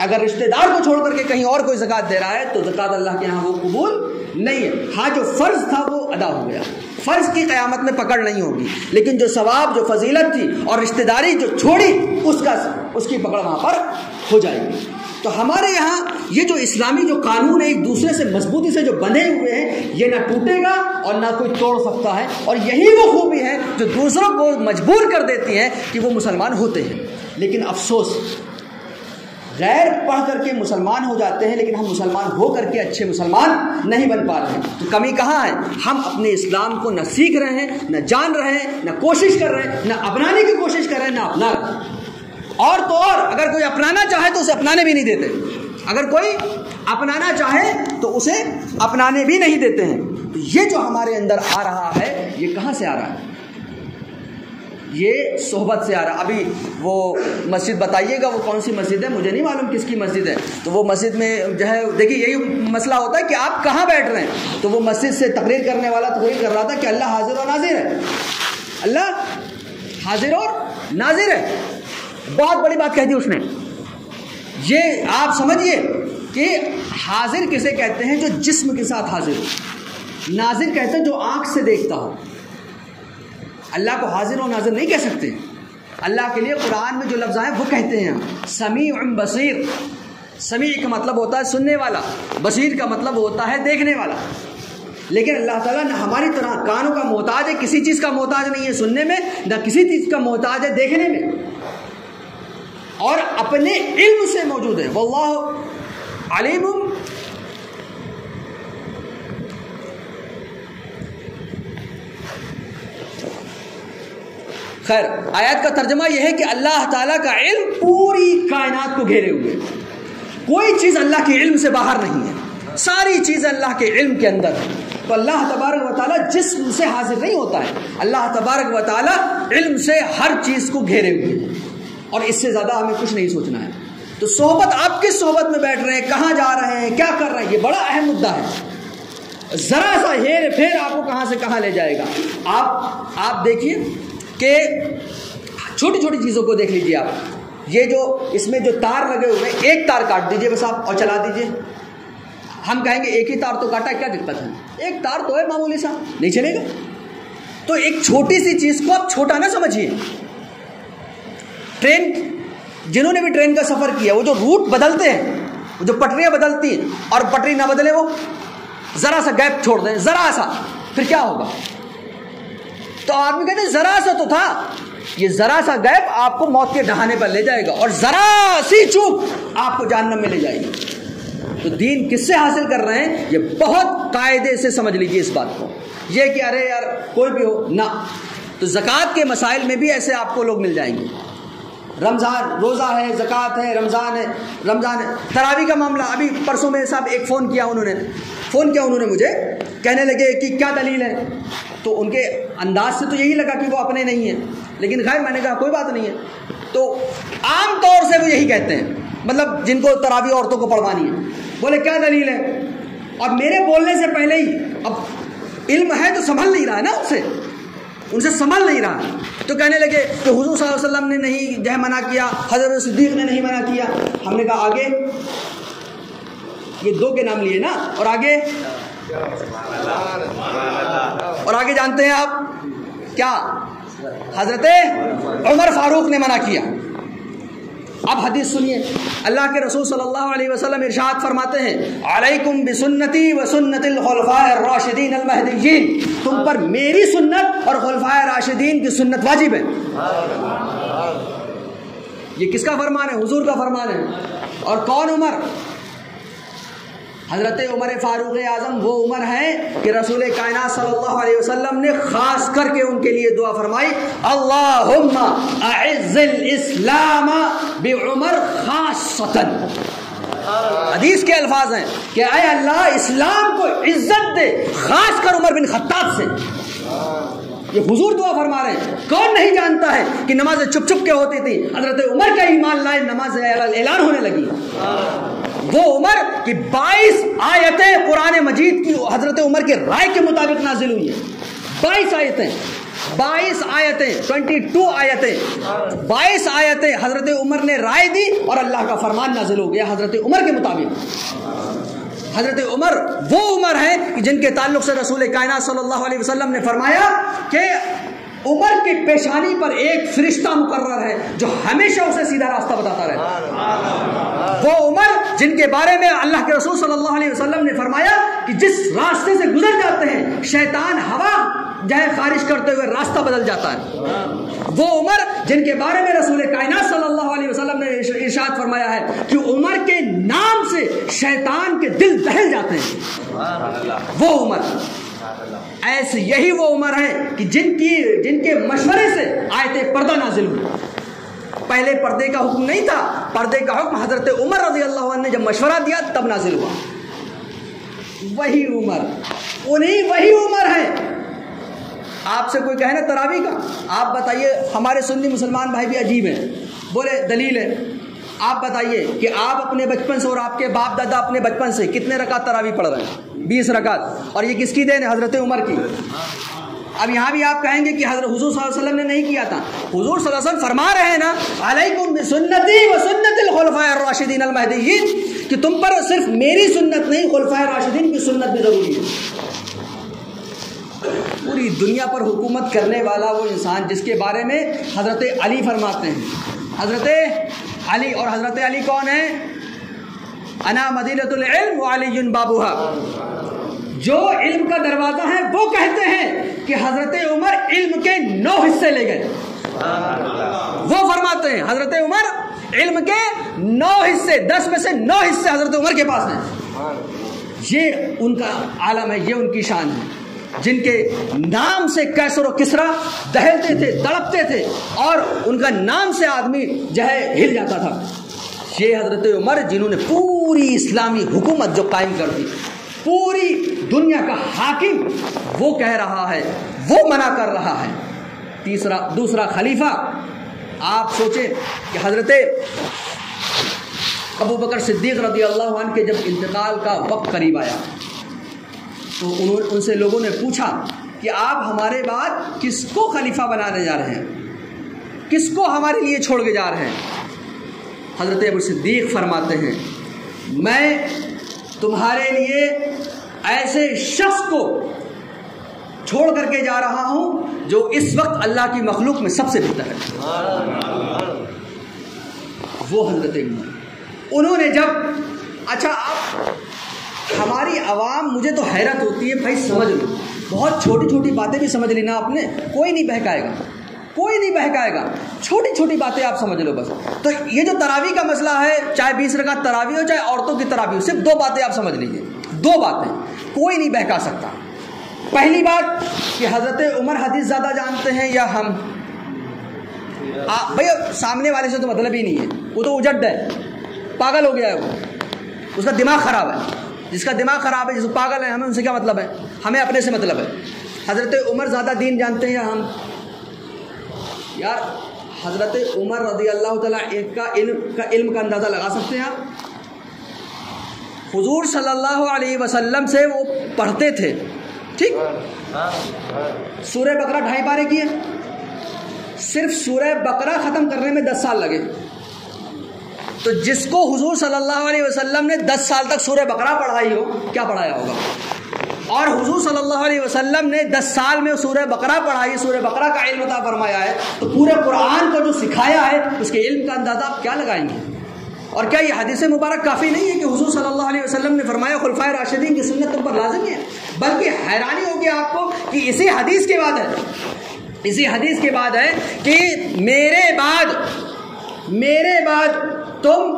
अगर रिश्तेदार को छोड़ करके कहीं और कोई जक़ात दे रहा है तो जक़ात अल्लाह के यहाँ वो कबूल नहीं है। हाँ जो फ़र्ज़ था वो अदा हो गया। फ़र्ज़ की क़यामत में पकड़ नहीं होगी। लेकिन जो सवाब, जो फजीलत थी और रिश्तेदारी जो छोड़ी, उसका, उसकी पकड़ वहाँ पर हो जाएगी। तो हमारे यहाँ ये जो इस्लामी जो कानून है, एक दूसरे से मजबूती से जो बंधे हुए हैं, ये ना टूटेगा और ना कोई तोड़ सकता है। और यही वो खूबी है जो दूसरों को मजबूर कर देती है कि वो मुसलमान होते हैं। लेकिन अफसोस, गैर पढ़ करके मुसलमान हो जाते हैं, लेकिन हम मुसलमान हो करके अच्छे मुसलमान नहीं बन पा रहे हैं। तो कमी कहाँ है? हम अपने इस्लाम को न सीख रहे हैं, न जान रहे हैं, न कोशिश कर रहे हैं, न अपनाने की कोशिश कर रहे हैं, न अपना रहे और तो और, अगर कोई अपनाना चाहे तो उसे अपनाने भी नहीं देते। अगर कोई अपनाना चाहे तो उसे अपनाने भी नहीं देते हैं। तो ये जो हमारे अंदर आ रहा है, ये कहाँ से आ रहा है? ये सोहबत से आ रहा अभी वो मस्जिद बताइएगा, वो कौन सी मस्जिद है? मुझे नहीं मालूम किसकी मस्जिद है। तो वो मस्जिद में जो है, देखिए, यही मसला होता है कि आप कहाँ बैठ रहे हैं। तो वो मस्जिद से तकरीर करने वाला तो तकरीर कर रहा था कि अल्लाह हाजिर और नाजिर है। अल्लाह हाजिर और नाजिर है। बहुत बड़ी बात कह दी उसने। ये आप समझिए कि हाजिर किसे कहते हैं, जो जिस्म के साथ हाजिर हो। नाजिर कहते हैं जो आँख से देखता हो। अल्लाह को हाजिर और नाजिर नहीं कह सकते। अल्लाह के लिए कुरान में जो लफ्ज़ आए, वो कहते हैं समी बसीर। समी का मतलब होता है सुनने वाला, बसीर का मतलब होता है देखने वाला। लेकिन अल्लाह ताला न हमारी तरह कानों का मोहताज है, किसी चीज़ का मोहताज नहीं है सुनने में, न किसी चीज़ का मोहताज है देखने में। और अपने इल्म से मौजूद है। वल्लाह अलीम खैर, आयत का तर्जमा यह है कि अल्लाह ताला का इल्म पूरी कायनात को घेरे हुए कोई चीज़ अल्लाह के इल्म से बाहर नहीं है। सारी चीज़ें अल्लाह के इल्म के अंदर है। तो अल्लाह तबारक व ताली जिसम से हाजिर नहीं होता है। अल्लाह तबारक व ताली इल्म से हर चीज़ को घेरे हुए हैं। और इससे ज़्यादा हमें कुछ नहीं सोचना है। तो सोहबत, आप किस सोहबत में बैठ रहे हैं? कहाँ जा रहे हैं? क्या कर रहे हैं? ये बड़ा अहम मुद्दा है। ज़रा सा हेर फेर आपको कहाँ से कहाँ ले जाएगा? आप आप देखिए कि छोटी छोटी चीज़ों को देख लीजिए आप। ये जो, इसमें जो तार लगे हुए हैं, एक तार काट दीजिए बस आप और चला दीजिए। हम कहेंगे एक ही तार तो काटा क्या दिक्कत है? एक तार तो है मामूली सा, नहीं चलेगा। तो एक छोटी सी चीज़ को आप छोटा ना समझिए। ट्रेन, जिन्होंने भी ट्रेन का सफ़र किया, वो जो रूट बदलते हैं, वो जो पटरियाँ बदलती हैं, और पटरी ना बदले, वो ज़रा सा गैप छोड़ दें, ज़रा सा, फिर क्या होगा? तो आदमी कहते ज़रा सा तो था, ये ज़रा सा गैप आपको मौत के डहाने पर ले जाएगा, और ज़रा सी चूक आपको जानना में ले जाएगी। तो दीन किससे हासिल कर रहे हैं? ये बहुत कायदे से समझ लीजिए इस बात को। ये कि अरे यार, कोई भी हो, ना। तो ज़क़़त के मसाइल में भी ऐसे आपको लोग मिल जाएँगे। रमज़ान रोज़ा है, ज़क़़त है, रमज़ान है रमज़ान है। तरावी का मामला, अभी परसों में साहब एक फ़ोन किया उन्होंने। फ़ोन किया उन्होंने मुझे, कहने लगे कि क्या दलील है? तो उनके अंदाज से तो यही लगा कि वो अपने नहीं हैं। लेकिन खैर, मैंने कहा, कोई बात नहीं है। तो आम तौर से वो यही कहते हैं। मतलब जिनको तरावी औरतों को पढ़वानी है। बोले, क्या दलील है? और मेरे बोलने से पहले ही, अब इल्म है तो संभल नहीं रहा है ना उनसे उनसे संभल नहीं रहा। तो कहने लगे कि हुजूर वसल्लम ने नहीं जय मना किया, हज़रत सिद्दीक ने नहीं मना किया। हमने कहा, आगे? ये दो के नाम लिए ना? और आगे? और आगे जानते हैं आप? क्या? हज़रत उमर फारूक ने मना किया। अब हदीस सुनिए। अल्लाह के रसूल सल्लल्लाहु अलैहि वसल्लम इरशाद फरमाते हैं, अलैकुम बिसुन्नती व सुन्नतिल खुलफाए राशिदीन अल महदीयीन। तुम पर मेरी सुन्नत और खुलफाए राशिदीन की सुन्नत वाजिब है। ये किसका फरमान है? हुजूर का फरमान है। और कौन उमर? हज़रत उमर फ़ारूक आज़म, वो उमर हैं कि रसूल कायनात सल्लल्लाहु अलैहि वसल्लम ने ख़ास करके उनके लिए दुआ फरमाई, अल्लाहुम्मा इस्लाम उमर खासतन हदीस के अल्फाज हैं कि अय अल्लाह, इस्लाम को इज़्ज़त दे, खास कर उमर बिन खत्ताब से। ये हुजूर दुआ फरमा रहे हैं। कौन नहीं जानता है कि नमाज़ चुप चुप के होती थी? हज़रत उमर का ईमान लाए, नमाज़ ऐलान होने लगी। वो उमर की 22 आयतें कुरान मजीद की हज़रत उमर के राय के मुताबिक नाजिल हुई है। 22 आयतें 22 आयतें 22 आयतें 22 आयतें हज़रत उमर ने राय दी और अल्लाह का फरमान नाजिल हो गया हज़रत उमर के मुताबिक। हज़रत उमर वो उमर है जिनके ताल्लुक से रसूल कायनात सल्लल्लाहु अलैहि वसल्लम ने फरमाया कि उमर की पेशानी पर एक फरिश्ता मुकर्र है, जो हमेशा उसे सीधा रास्ता बताता रहता वो उमर, जिनके बारे में अल्लाह के रसूल सल्लल्लाहु अलैहि वसल्लम ने फरमाया कि जिस रास्ते से गुजर जाते हैं, शैतान हवा जाए खारिज करते हुए रास्ता बदल जाता है। वो उमर, जिनके बारे में रसूल कायनात सल्लल्लाहु अलैहि वसल्लम ने इरशाद फरमाया है कि उमर के नाम से शैतान के दिल दहल जाते हैं। वो उमर ऐसे यही वो उम्र है कि जिनकी, जिनके मशवरे से आयते पर्दा नाजिल हुई। पहले पर्दे का हुक्म नहीं था, पर्दे का हुक्म हज़रत उमर रज़ी अल्लाह ने जब मशवरा दिया, तब नाजिल हुआ। वही उम्र, उन्हीं वही उम्र है। आपसे कोई कहे ना तरावी का, आप बताइए, हमारे सुन्नी मुसलमान भाई भी अजीब हैं, बोले, दलील है। आप बताइए कि आप अपने बचपन से और आपके बाप दादा अपने बचपन से कितने रकात तरावी पढ़ रहे हैं? बीस रकात। और ये किसकी देन है? हज़रत उमर की। अब यहाँ भी आप कहेंगे कि हज़रत हुजूर सल्लल्लाहु अलैहि वसल्लम ने नहीं किया था। हुजूर सल्लल्लाहु अलैहि वसल्लम फरमा रहे हैं ना, अलैकुम सुन्नती व सुन्नतिल खुलफाए राशिदीन अल महदीयीन कि तुम पर सिर्फ़ मेरी सुन्नत नहीं, खुलफाए राशिदीन की सुन्नत भी ज़रूरी है। पूरी दुनिया पर हुकूमत करने वाला वो इंसान जिसके बारे में हज़रत अली फरमाते हैं। हज़रत अली और हज़रत अली कौन है? अना मदीनतुल्म बाबूहा। जो इल्म का दरवाज़ा है, वो कहते हैं कि हज़रत उमर इल्म के नौ हिस्से ले गए। वो फरमाते हैं, हज़रत उमर इल्म के नौ हिस्से, दस में से नौ हिस्से हज़रत उमर के पास हैं। ये उनका आलम है, ये उनकी शान है। जिनके नाम से कैसर किसरा दहलते थे, तड़पते थे, और उनका नाम से आदमी जो है हिल जाता था। ये हज़रत उमर जिन्होंने पूरी इस्लामी हुकूमत जो कायम कर दी, पूरी दुनिया का हाकिम, वो कह रहा है, वो मना कर रहा है। तीसरा, दूसरा खलीफा, आप सोचें कि हज़रत अबू बकर सिद्दीक रदी अल्लाह के जब इंतकाल का वक्त करीब आया तो उन्होंने, उनसे लोगों ने पूछा कि आप हमारे बाद किसको खलीफा बनाने जा रहे हैं? किसको हमारे लिए छोड़ के जा रहे हैं? हज़रत अबू सिद्दीक फरमाते हैं, मैं तुम्हारे लिए ऐसे शख्स को छोड़ करके जा रहा हूँ जो इस वक्त अल्लाह की मखलूक में सबसे बेहतर है। वो हज़रत उन्होंने जब अच्छा आप हमारी आवाम, मुझे तो हैरत होती है, भाई समझ लो। बहुत छोटी छोटी बातें भी समझ लेना आपने, कोई नहीं बहकाएगा। कोई नहीं बहकाएगा। छोटी छोटी बातें आप समझ लो बस। तो ये जो तरावी का मसला है, चाहे बीस रकात तरावी हो, चाहे औरतों की तरावी हो, सिर्फ़ दो बातें आप समझ लीजिए। दो बातें। कोई नहीं बहका सकता। पहली बात कि हज़रत उमर हदीस ज़्यादा जानते हैं या हम? भैया, सामने वाले से तो मतलब ही नहीं है। वो तो उजड है। पागल हो गया है वो। उसका दिमाग ख़राब है। जिसका दिमाग ख़राब है, जिसको पागल है, हमें उनसे क्या मतलब है? हमें अपने से मतलब है। हज़रत उमर ज़्यादा दीन जानते हैं हम? यार, हज़रत उमर रदी अल्लाह का इल्म का इल्म का अंदाज़ा लगा सकते हैं आप? हुजूर सल्लल्लाहु अलैहि वसल्लम से वो पढ़ते थे। ठीक? सूर्य बकरा ढाई पारे किए। सिर्फ़ सूर्य बकरा ख़त्म करने में दस साल लगे। तो जिसको हुजूर सल्लल्लाहु अलैहि वसल्लम ने दस साल तक सूर्य बकरा पढ़ाई हो, क्या पढ़ाया होगा? और हुजूर सल्लल्लाहु अलैहि वसल्लम ने दस साल में सूर्य बकरा पढ़ाई सूर्य बकरा का इल्म था फरमाया है तो पूरे कुरान को जो सिखाया है, उसके इल्म का अंदाज़ा आप क्या लगाएँगे? और क्या ये हदीस मुबारक काफ़ी नहीं है कि हुजूर सल्लल्लाहु अलैहि वसल्लम ने फरमाया, खुलफाए राशिदीन की सुन्नत तुम पर लाजमी है? बल्कि हैरानी होगी आपको कि इसी हदीस के बाद है, इसी हदीस के बाद है कि मेरे बाद मेरे बाद तुम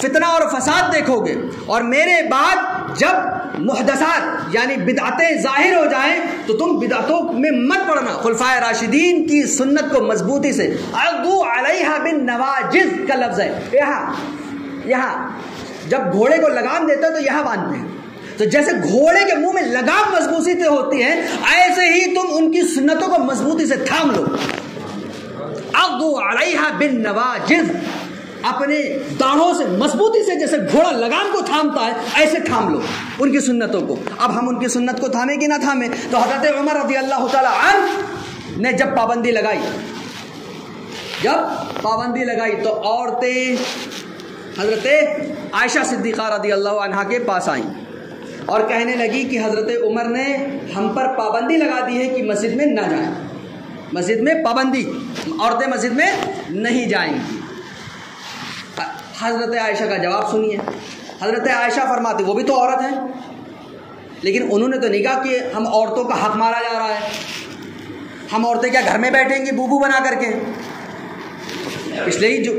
फितना और फसाद देखोगे और मेरे बाद जब मुहदसात, यानी बिदातें ज़ाहिर हो जाएँ तो तुम बिदातों में मत पड़ना। खुलफा राशिदीन की सुन्नत को मजबूती से। अदू अलैहा बिन नवाजिज का लफ्ज़ है। यहाँ यहाँ। जब घोड़े को लगाम देते हैं तो यहाँ बांधते हैं। तो जैसे घोड़े के मुँह में लगाम मजबूती से होती है, ऐसे ही तुम उनकी सुन्नतों को मजबूती से थाम लो। बिन नवाजिज। अपने दाढ़ों से मजबूती से जैसे घोड़ा लगाम को थामता है, ऐसे थाम लो उनकी सुन्नतों को। अब हम उनकी सुन्नत को थामे कि ना थामे? तो हज़रत उमर रज़ी अल्लाह ने जब पाबंदी लगाई, जब पाबंदी लगाई तो औरतें, हज़रत आयशा सिद्दीक़ा रदी अल्लाह के पास आई और कहने लगी कि हज़रत उमर ने हम पर पाबंदी लगा दी है कि मस्जिद में ना जाएँ। मस्जिद में पाबंदी। औरतें मस्जिद में नहीं जाएँगी। हज़रत आयशा का जवाब सुनिए। हज़रत आयशा फरमाती, वो भी तो औरत है। लेकिन उन्होंने तो नहीं कहा कि हम औरतों का हक मारा जा रहा है। हम औरतें क्या घर में बैठेंगी बूबू बना करके? पिछले ही जो,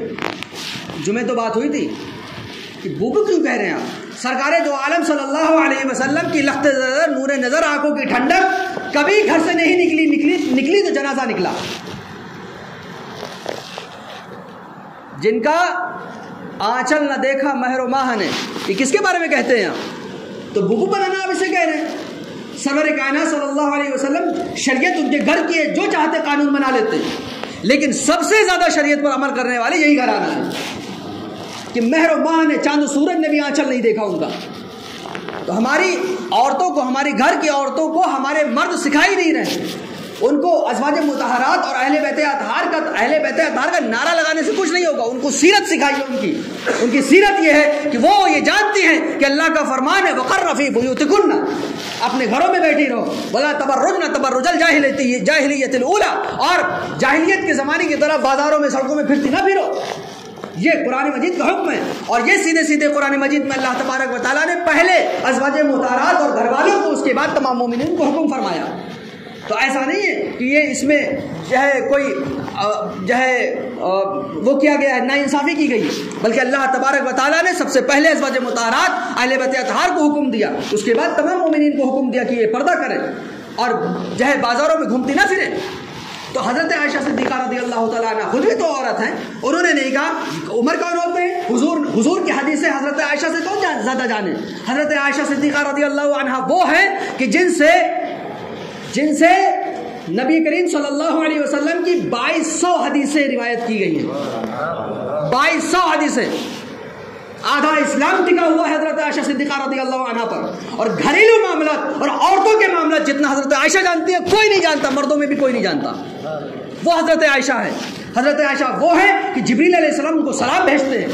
जुमे तो बात हुई थी कि बूबू क्यों कह रहे हैं आप? सरकार जो आलम सल्लल्लाहु अलैहि वसल्लम की लख्त नूर नज़र आँखों की ठंडक कभी घर से नहीं निकली निकली निकली तो जनाजा निकला। जिनका आंचल न देखा महर माह ने ये किसके बारे में कहते हैं तो बुबू बनाना आप इसे कह रहे हैं। सरवर कायना सल्लल्लाहु अलैहि वसल्लम शरीयत उनके घर की है, जो चाहते कानून बना लेते हैं। लेकिन सबसे ज़्यादा शरीयत पर अमल करने वाले यही घराना है। कि महर माह ने चाँद सूरज ने भी आंचल नहीं देखा उनका। तो हमारी औरतों को, हमारी घर की औरतों को हमारे मर्द सिखा ही नहीं रहे। उनको अजवाज मुतहरात और अहले बैत अतहार का, अहले बैत अतहार का नारा लगाने से कुछ नहीं होगा। उनको सीरत सिखाइए उनकी। उनकी सीरत यह है कि वो ये जानती हैं कि अल्लाह का फरमान है वक़र रफ़ी बुयुतकुन अपने घरों में बैठी रहो। बोला तबर्रुज न तबर्रुजल जाहिलियत जाहिलियत उला और जाहिलियत के ज़माने की तरह बाज़ारों में, सड़कों में फिरती ना फिरो। ये कुरान मजीद का हुक्म है। और ये सीधे सीधे कुरान मजीद में अल्लाह तबारक वाली ने पहले अजवाज मुतारात और घर वालों को उसके बाद तमाम मोमिन को हुक्म फरमाया। तो ऐसा नहीं है कि ये इसमें जो है कोई जो है वो किया गया है, ना इंसाफ़ी की गई बल्कि अल्लाह तबारक वाली ने सबसे पहले अजवाज मुतारात अहल बतहार को हुक्म दिया। उसके बाद तमाम मोमिन को हुक्म दिया कि ये पर्दा करें और जो है बाज़ारों में घूमती ना फिरें। तो हज़रत आयशा सिद्दीक़ा रदी अल्लाह तला खुद भी तो औरत हैं। उन्होंने नहीं कहा उमर कौन होते हैं, हुजूर हुजूर की हदीस से हज़रत आयशा से कौन ज़्यादा जाने। हज़रत आयशा सिद्दीक़ा रदी अल्लाह वो है कि जिनसे जिनसे नबी करीम सल्लल्लाहु अलैहि वसल्लम की बाईस सौ हदीसें रिवायत की गई हैं। बाईस सौ हदीसें। आधा इस्लाम टिका हुआ हज़रत आयशा सिद्दीक़ा रदी अल्लाह पर। और घरेलू मामला और औरतों के मामला जितना हज़रत आयशा जानती है, कोई नहीं जानता, मर्दों में भी कोई नहीं जानता। वो हज़रत आयशा है। हज़रत आयशा वो है कि जबरील सलाम को सलाम भेजते हैं।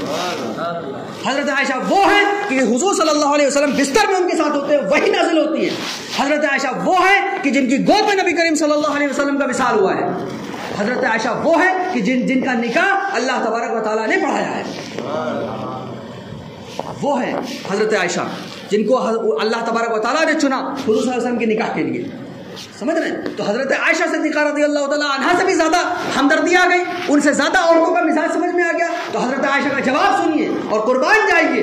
हज़रत आयशा वो है कि हुजूर सल्लल्लाहु अलैहि वसल्लम बिस्तर में उनके साथ होते हैं, वही नाजिल होती है। हज़रत आयशा वो है कि जिनकी गोद में नबी करीम सल्लल्लाहु अलैहि वसल्लम का विशाल हुआ है। हज़रत आयशा वो है कि जिन, जिनका निकाह अल्लाह तबारक वाली ने पढ़ाया है। वो है हज़रत आयशा, जिनको अल्लाह तबारक वाली ने चुना हजूर के निकाह के लिए। समझ रहे तो हज़रत आयशा से निकाह रदी अल्लाह तहा से भी ज़्यादा हमदर्दी आ गई, उनसे ज़्यादा औरतों का मिजाज समझ में आ गया। तो हज़रत आयशा का जवाब सुनिए और कुर्बान जाइए।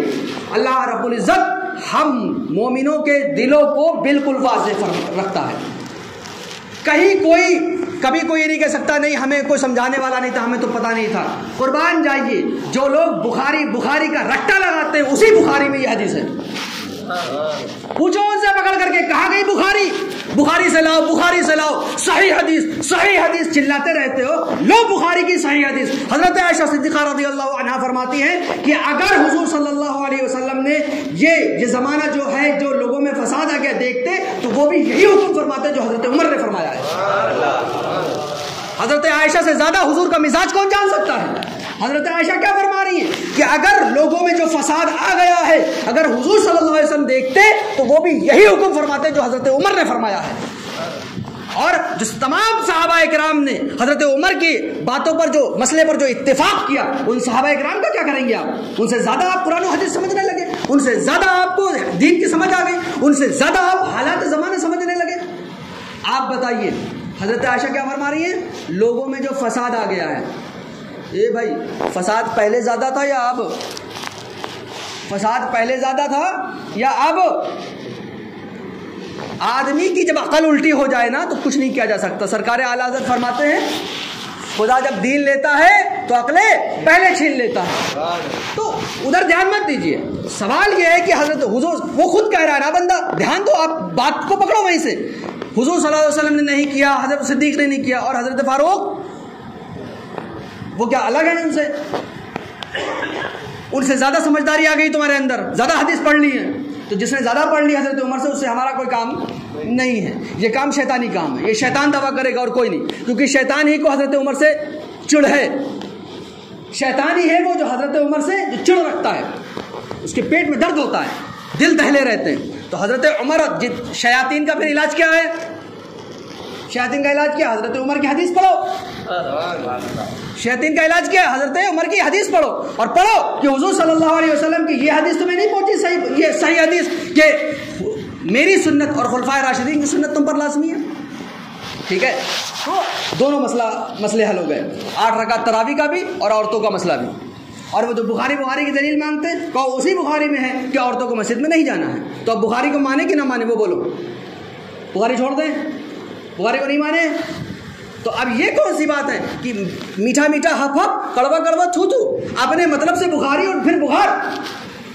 अल्लाह रबुल्ज़त हम मोमिनों के दिलों को बिल्कुल वाज रखता है। कहीं कोई, कभी कोई ये नहीं कह सकता, नहीं, हमें कोई समझाने वाला नहीं था, हमें तो पता नहीं था। कुर्बान जाइए। जो लोग बुखारी बुखारी का रट्टा लगाते हैं, उसी बुखारी में यह हदीस है। पूछो उनसे पकड़ करके कहा गई बुखारी? बुखारी से लाओ बुखारी से लाओ। सही हदीस सही हदीस चिल्लाते रहते हो। लो बुखारी की सही हदीस। हज़रत आयशा सिद्दीक़ा रज़ी अल्लाह फरमाती हैं कि अगर हुजूर सल्लल्लाहु अलैहि वसल्लम ने ये ये ज़माना जो है जो लोगों में फसाद आ गया देखते तो वो भी यही हुक्म फरमाते जो हज़रत उमर ने फरमाया है। हज़रत आयशा से ज़्यादा हुजूर का मिजाज कौन जान सकता है? हज़रत आयशा क्या फरमा रही है? कि अगर लोगों में जो फसाद आ गया है, अगर हुजूर सल्लल्लाहु अलैहि वसल्लम देखते तो वो भी यही हुक्म फरमाते जो हज़रत उमर ने फरमाया है। और जो तमाम साहबा कराम ने हज़रत उमर की बातों पर जो, मसले पर जो इत्तेफाक किया, उन साहबा कराम का क्या करेंगे आप? उनसे ज़्यादा आप कुरान हदीस समझने लगे, उनसे ज़्यादा आपको दीन की समझ आ गई, उनसे ज़्यादा आप हालात ज़माने समझने लगे। आप बताइए, हज़रत आयशा क्या फरमा रही है? लोगों में जो फसाद आ गया है ये भाई, फसाद पहले ज़्यादा था या अब? फसाद पहले ज़्यादा था या अब? आदमी की जब अकल उल्टी हो जाए ना तो कुछ नहीं किया जा सकता। सरकार आला फरमाते हैं, खुदा जब दीन लेता है तो अकले पहले छीन लेता है। तो उधर ध्यान मत दीजिए। सवाल यह है कि हज़रत हुजूर, वो खुद कह रहा है ना बंदा, ध्यान दो, आप बात को पकड़ो वहीं से। हुजूर सल्लल्लाहु अलैहि वसल्लम ने नहीं किया, हज़रत सिद्दीक ने नहीं किया, और हज़रत फारूक वो क्या अलग है उनसे? उनसे ज़्यादा समझदारी आ गई तुम्हारे अंदर, ज़्यादा हदीस पढ़ ली है। तो जिसने ज़्यादा पढ़ लिया हज़रत उमर से, उससे हमारा कोई काम नहीं है। ये काम शैतानी काम है। ये शैतान दवा करेगा और कोई नहीं। क्योंकि शैतान ही को हज़रत उमर से चिड़ है। शैतान ही है वो जो हज़रत उमर से जो चिड़ रखता है। उसके पेट में दर्द होता है। दिल दहले रहते हैं। तो हज़रत उमर शयातीन का फिर इलाज क्या है? शयातीन का इलाज क्या? हज़रत उमर की हदीस पढ़ो। शैतीन का इलाज क्या? हज़रत उमर की हदीस पढ़ो। और पढ़ो कि हजूर सल्लल्लाहु अलैहि वसल्लम की ये हदीस तुम्हें नहीं पहुँची, सही ये सही हदीस कि मेरी सुन्नत और खुलफा राशिदीन की सुन्नत तुम पर लाजमी है। ठीक है? तो दोनों मसला मसले हल हो गए। आठ रका तरावी का भी और औरतों का मसला भी। और वो जो बुखारी बुखारी की दलील मांगते हैं, कहो उसी बुखारी में है कि औरतों को मस्जिद में नहीं जाना है। तो अब बुखारी को माने कि ना माने वो बोलो। बुखारी छोड़ दें। बुखारी को नहीं माने? तो अब ये कौन सी बात है कि मीठा मीठा हफ हफ कड़वा कड़वा छू छू अपने मतलब से बुखारी और फिर बुखार?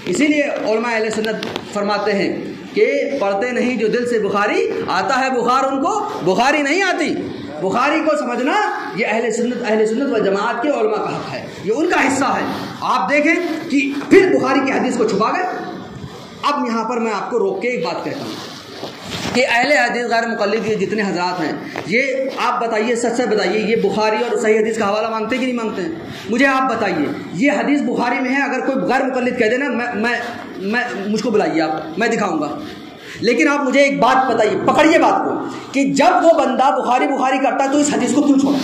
इसीलिए ओलमा सुन्नत फरमाते हैं कि पढ़ते नहीं जो दिल से बुखारी, आता है बुखार उनको, बुखारी नहीं आती। बुखारी को समझना ये अहले सुन्नत अहले सुन्नत व जमात के ओलमा का हक है। ये उनका हिस्सा है। आप देखें कि फिर बुखारी की हदीस को छुपा गए। अब यहाँ पर मैं आपको रोक के एक बात कहता हूँ। कि अहले हदीस गैर मुकल के जितने हजरात हैं, ये आप बताइए, सच सच बताइए, ये बुखारी और सही हदीस का हवाला मांगते कि नहीं मांगते? हैं मुझे आप बताइए, ये हदीस बुखारी में है, अगर कोई गैर मुकल कह देना मैं मैं मैं, मुझको बुलाइए आप, मैं दिखाऊँगा। लेकिन आप मुझे एक बात बताइए, पकड़िए बात को, कि जब वो बंदा बुखारी बुखारी करता है तो इस हदीस को क्यों छोड़ा?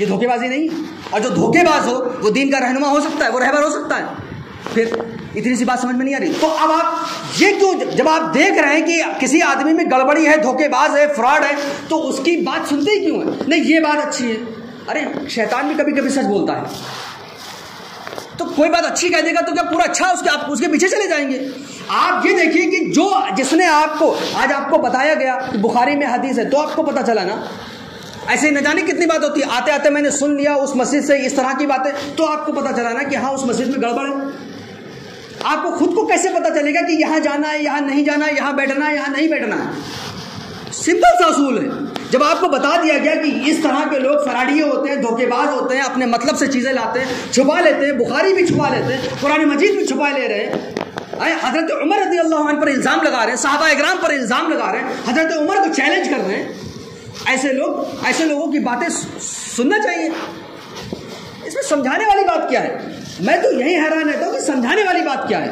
ये धोखेबाजी नहीं, और जो धोखेबाज हो, वो दीन का रहनुमा हो सकता है, वो रहबर हो सकता है। फिर इतनी सी बात समझ में नहीं आ रही। तो अब आप ये क्यों, जब आप देख रहे हैं कि किसी आदमी में गड़बड़ी है, धोखेबाज है, फ्रॉड है तो उसकी बात सुनते ही क्यों है? नहीं, ये बात अच्छी है। अरे, शैतान भी कभी कभी सच बोलता है। तो कोई बात अच्छी कह देगा तो क्या पूरा अच्छा उसके, आप उसके पीछे चले जाएँगे? आप ये देखिए कि जो, जिसने आपको, आज आपको बताया गया कि बुखारी में हदीस है तो आपको पता चला ना? ऐसे न जाने कितनी बात होती है। आते आते मैंने सुन लिया, उस मस्जिद से इस तरह की बातें तो आपको पता चला ना कि हाँ उस मस्जिद में गड़बड़ है। आपको खुद को कैसे पता चलेगा कि यहाँ जाना है, यहाँ नहीं जाना है, यहाँ बैठना है, यहाँ नहीं बैठना है? सिंपल सा असूल है। जब आपको बता दिया गया कि इस तरह के लोग फराडिये होते हैं, धोखेबाज होते हैं, अपने मतलब से चीज़ें लाते हैं, छुपा लेते हैं, बुखारी भी छुपा लेते हैं पुरानी मजीद भी छुपा ले रहे हैं। हज़रत उमर रदी अल्लाह पर इल्ज़ाम लगा रहे हैं, साहबा इग्राम पर इल्ज़ाम लगा रहे हैं। हज़रत उमर को चैलेंज कर रहे हैं। ऐसे लोग, ऐसे लोगों की बातें सुनना चाहिए। इसमें समझाने वाली बात क्या है? मैं तो यही हैरान रहता हूँ कि समझाने वाली बात क्या है।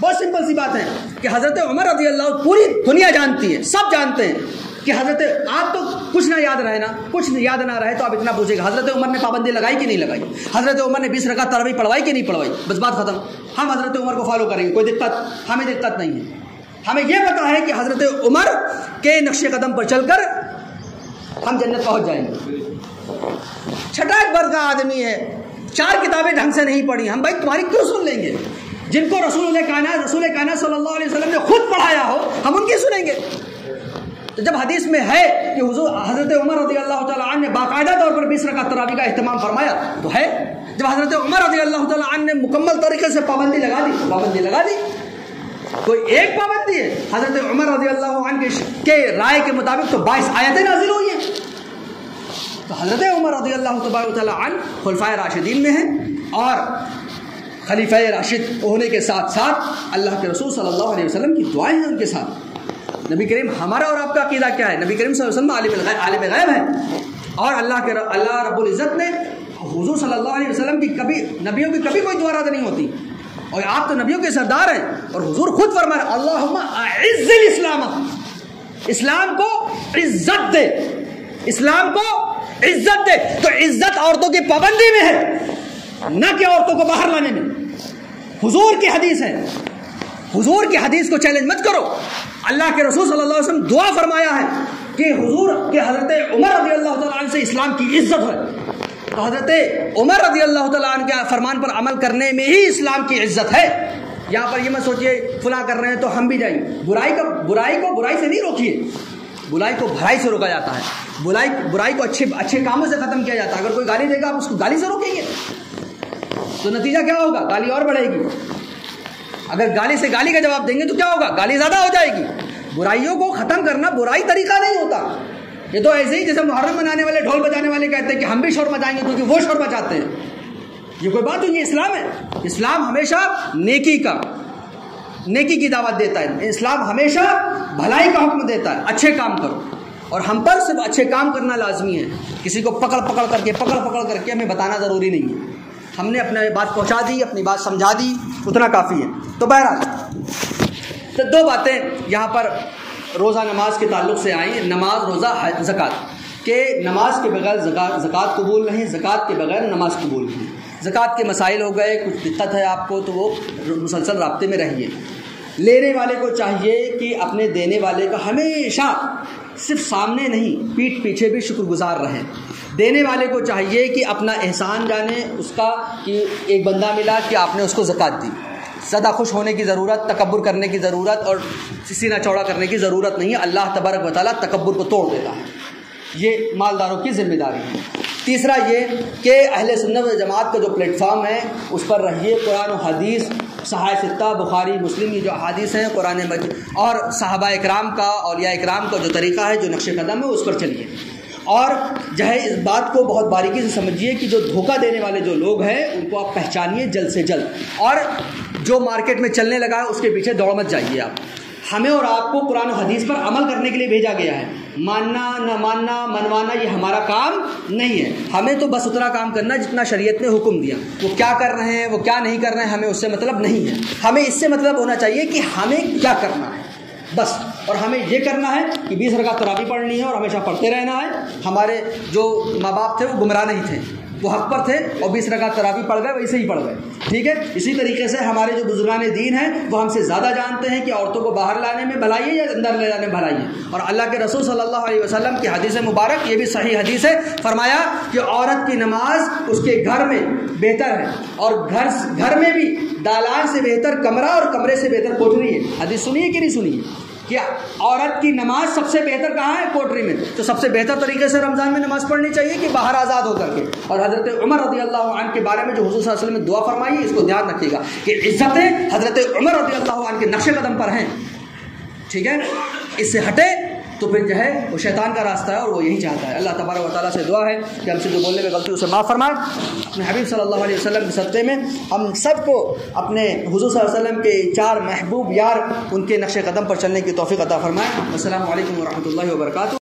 बहुत सिंपल सी बात है कि हज़रत उमर रज़ी अल्लाह पूरी दुनिया जानती है, सब जानते हैं कि हज़रत, आप तो कुछ ना याद रहे ना, कुछ याद ना रहे तो आप इतना पूछेगा हज़रत उमर ने पाबंदी लगाई कि नहीं लगाई? हज़रत उमर ने बीस रखा तरवी पढ़वाई कि नहीं पढ़वाई? बस बात खत्म। हम हज़रत उमर को फॉलो करेंगे, कोई दिक्कत, हमें दिक्कत नहीं है। हमें यह पता है कि हज़रत उमर के नक्श कदम पर चलकर हम जन्नत पहुँच जाएँगे। छठा एक वर्ग का आदमी है चार किताबें ढंग से नहीं पढ़ी। हम भाई तुम्हारी क्यों सुन लेंगे? जिनको रसूल काना रसूल काना सल्लल्लाहु अलैहि वसल्लम ने खुद पढ़ाया हो, हम उनकी सुनेंगे। तो जब हदीस में है कि हुजूर हज़रत उमर रज़ी अल्लाह तआला ने बाकायदा तौर पर बीस रकात तरावी का अहतमाम फरमाया तो है। जब हज़रत उमर रज़ी अल्लाह तआला ने मुकम्मल तरीके से पाबंदी लगा दी तो पाबंदी लगा दी। कोई एक पाबंदी है। हज़रत उमर रज़ी अल्लाह के राय के मुताबिक तो बाईस आयतें नाजिल हुई हैं। तो हज़रत उमर रदी अल्लाह तफा राशिदीन में है और खलीफा राशिद होने के साथ साथ अल्लाह के रसूल सल्लल्लाहु अलैहि वसल्लम की दुआएँ हैं उनके साथ। नबी करीम, हमारा और आपका अकीदा क्या है? नबी करीम वसल्लम आलिम गैब है। और अल्लाह के अल्लाह रब्बुल इज़्ज़त ने हुजूर सल्लल्लाहु अलैहि वसल्लम की कभी, नबियों की कभी कोई दुआ नहीं होती। और आप तो नबियों के सरदार हैं और हुजूर खुद फरमा अल्लाह इस्लाम। इस्लाम को इज़्ज़त दे। इस्लाम को इज़्ज़त दे तो इज़्ज़त औरतों की पाबंदी में है, न कि औरतों को बाहर लाने में। हुजूर की हदीस है। हुजूर की हदीस को चैलेंज मत करो। अल्लाह के रसूल सल्लल्लाहु अलैहि वसल्लम दुआ फरमाया है कि हुजूर के हज़रत उमर रज़ी अल्लाह से इस्लाम की इज़्ज़त है। तो हज़रत उमर रज़ी अल्लाह के फरमान पर अमल करने में ही इस्लाम की इज़्ज़त है। यहाँ पर ये मत सोचिए, फुला कर रहे हैं तो हम भी जाएँगे बुराई का, बुराई को बुराई से नहीं रोकिए। बुराई को भराई से रोका जाता है। बुराई बुराई को अच्छे अच्छे कामों से ख़त्म किया जाता है। अगर कोई गाली देगा, आप उसको गाली से रोकेंगे। तो नतीजा क्या होगा? गाली और बढ़ेगी। अगर गाली से गाली का जवाब देंगे तो क्या होगा? गाली ज़्यादा हो जाएगी। बुराइयों को ख़त्म करना बुराई तरीका नहीं होता। ये तो ऐसे ही जैसे मुहर्रम मनाने वाले, ढोल बजाने वाले कहते हैं कि हम भी शोर मचाएँगे क्योंकि वो शोर मचाते हैं। ये कोई बात नहीं इस्लाम है। इस्लाम हमेशा नेकी का, नेकी की दावत देता है। इस्लाम हमेशा भलाई का हुक्म देता है। अच्छे काम करो। और हम पर सिर्फ़ अच्छे काम करना लाजमी है। किसी को पकड़ पकड़ करके, पकड़ पकड़ करके हमें बताना ज़रूरी नहीं है। हमने अपने बात पहुँचा दी, अपनी बात समझा दी, उतना काफ़ी है। तो बहरहाल तो दो बातें यहाँ पर रोज़ा नमाज़ के ताल्लुक से आई। नमाज़, रोज़ा ज़क़़त। के नमाज़ के बगैर ज़क़़त कबूल नहीं, ज़क़़त के बगैर नमाज़ कबूल नहीं। ज़क़़त के मसाइल हो गए, कुछ दिक्कत है आपको तो वो मुसलसल रबते में रहिए। लेने वाले को चाहिए कि अपने देने वाले का हमेशा सिर्फ़ सामने नहीं, पीठ पीछे भी शुक्रगुजार रहें। देने वाले को चाहिए कि अपना एहसान जाने, उसका कि एक बंदा मिला कि आपने उसको ज़क़़त दी। ज़्यादा खुश होने की ज़रूरत तकबर करने की ज़रूरत और सीना चौड़ा करने की ज़रूरत नहीं है। अल्लाह तबारक वाली तकबर को तोड़ देता है। ये मालदारों की ज़िम्मेदारी है। तीसरा ये कि अहल सुन्नत जमात का जो प्लेटफॉर्म है, उस पर रहिए कुरान हदीस। सहाय सित्ता बुखारी, मुस्लिम की जो हदीस हैं, कुरान मजिद। और साहबा इकराम का अलिया इकराम का जो तरीक़ा है, जो नक्श कदम है, उस पर चलिए। और जो है इस बात को बहुत बारीकी से समझिए कि जो धोखा देने वाले जो लोग हैं, उनको आप पहचानिए जल्द से जल्द। और जो मार्केट में चलने लगा है, उसके पीछे दौड़ मत जाइए आप। हमें और आपको कुरान हदीस पर अमल करने के लिए भेजा गया है। मानना, न मानना मनवाना ये हमारा काम नहीं है। हमें तो बस उतना काम करना जितना शरीयत ने हुक्म दिया। वो क्या कर रहे हैं, वो क्या नहीं कर रहे हैं, हमें उससे मतलब नहीं है। हमें इससे मतलब होना चाहिए कि हमें क्या करना है। बस। और हमें ये करना है कि बीस रखा तरावी पढ़नी है और हमेशा पढ़ते रहना है। हमारे जो माँ बाप थे, वो गुमराह नहीं थे। वो हक पर थे और बीस रका तरावी पढ़ गए, वैसे ही पढ़ गए। ठीक है? इसी तरीके से हमारे जो बुजुर्गान दीन हैं, वो हमसे ज़्यादा जानते हैं कि औरतों को बाहर लाने में भलाई है या अंदर ले जाने में भलाई है। और अल्लाह के रसूल सल्लल्लाहु अलैहि वसल्लम की हदीस मुबारक, ये भी सही हदीस है। फरमाया कि औरत की नमाज़ उसके घर में बेहतर है और घर घर में भी दालान से बेहतर, कमरा और कमरे से बेहतर कोठरी है। हदीस सुनिए कि नहीं सुनिए? कि औरत की नमाज़ सबसे बेहतर कहाँ है? कोटरी में। तो सबसे बेहतर तरीके से रमज़ान में नमाज़ पढ़नी चाहिए कि बाहर आज़ाद होकर के? और हज़रत उमर रदी अल्लाह के बारे में जो हजूर वसल्लम ने दुआ फरमाई है इसको ध्यान रखिएगा कि इज़्ज़तें हज़रत उमर रदी अल्लाह के नक्शे कदम पर हैं। ठीक है? इससे हटे तो फिर जो है, वो शैतान का रास्ता है और वो यही चाहता है। अल्लाह तबारा वाली से दुआ है कि हमसे जो बोलने में गलती उसे माफ़ फरमाए। अपने हबीब सल्लल्लाहु अलैहि वसल्लम के सत्ते में हम सबको अपने हुजूर वसल्लम के चार महबूब यार, उनके नक्श कदम पर चलने की तोफ़ी अदा फ़रमाएँ। असल वरहमल वर्का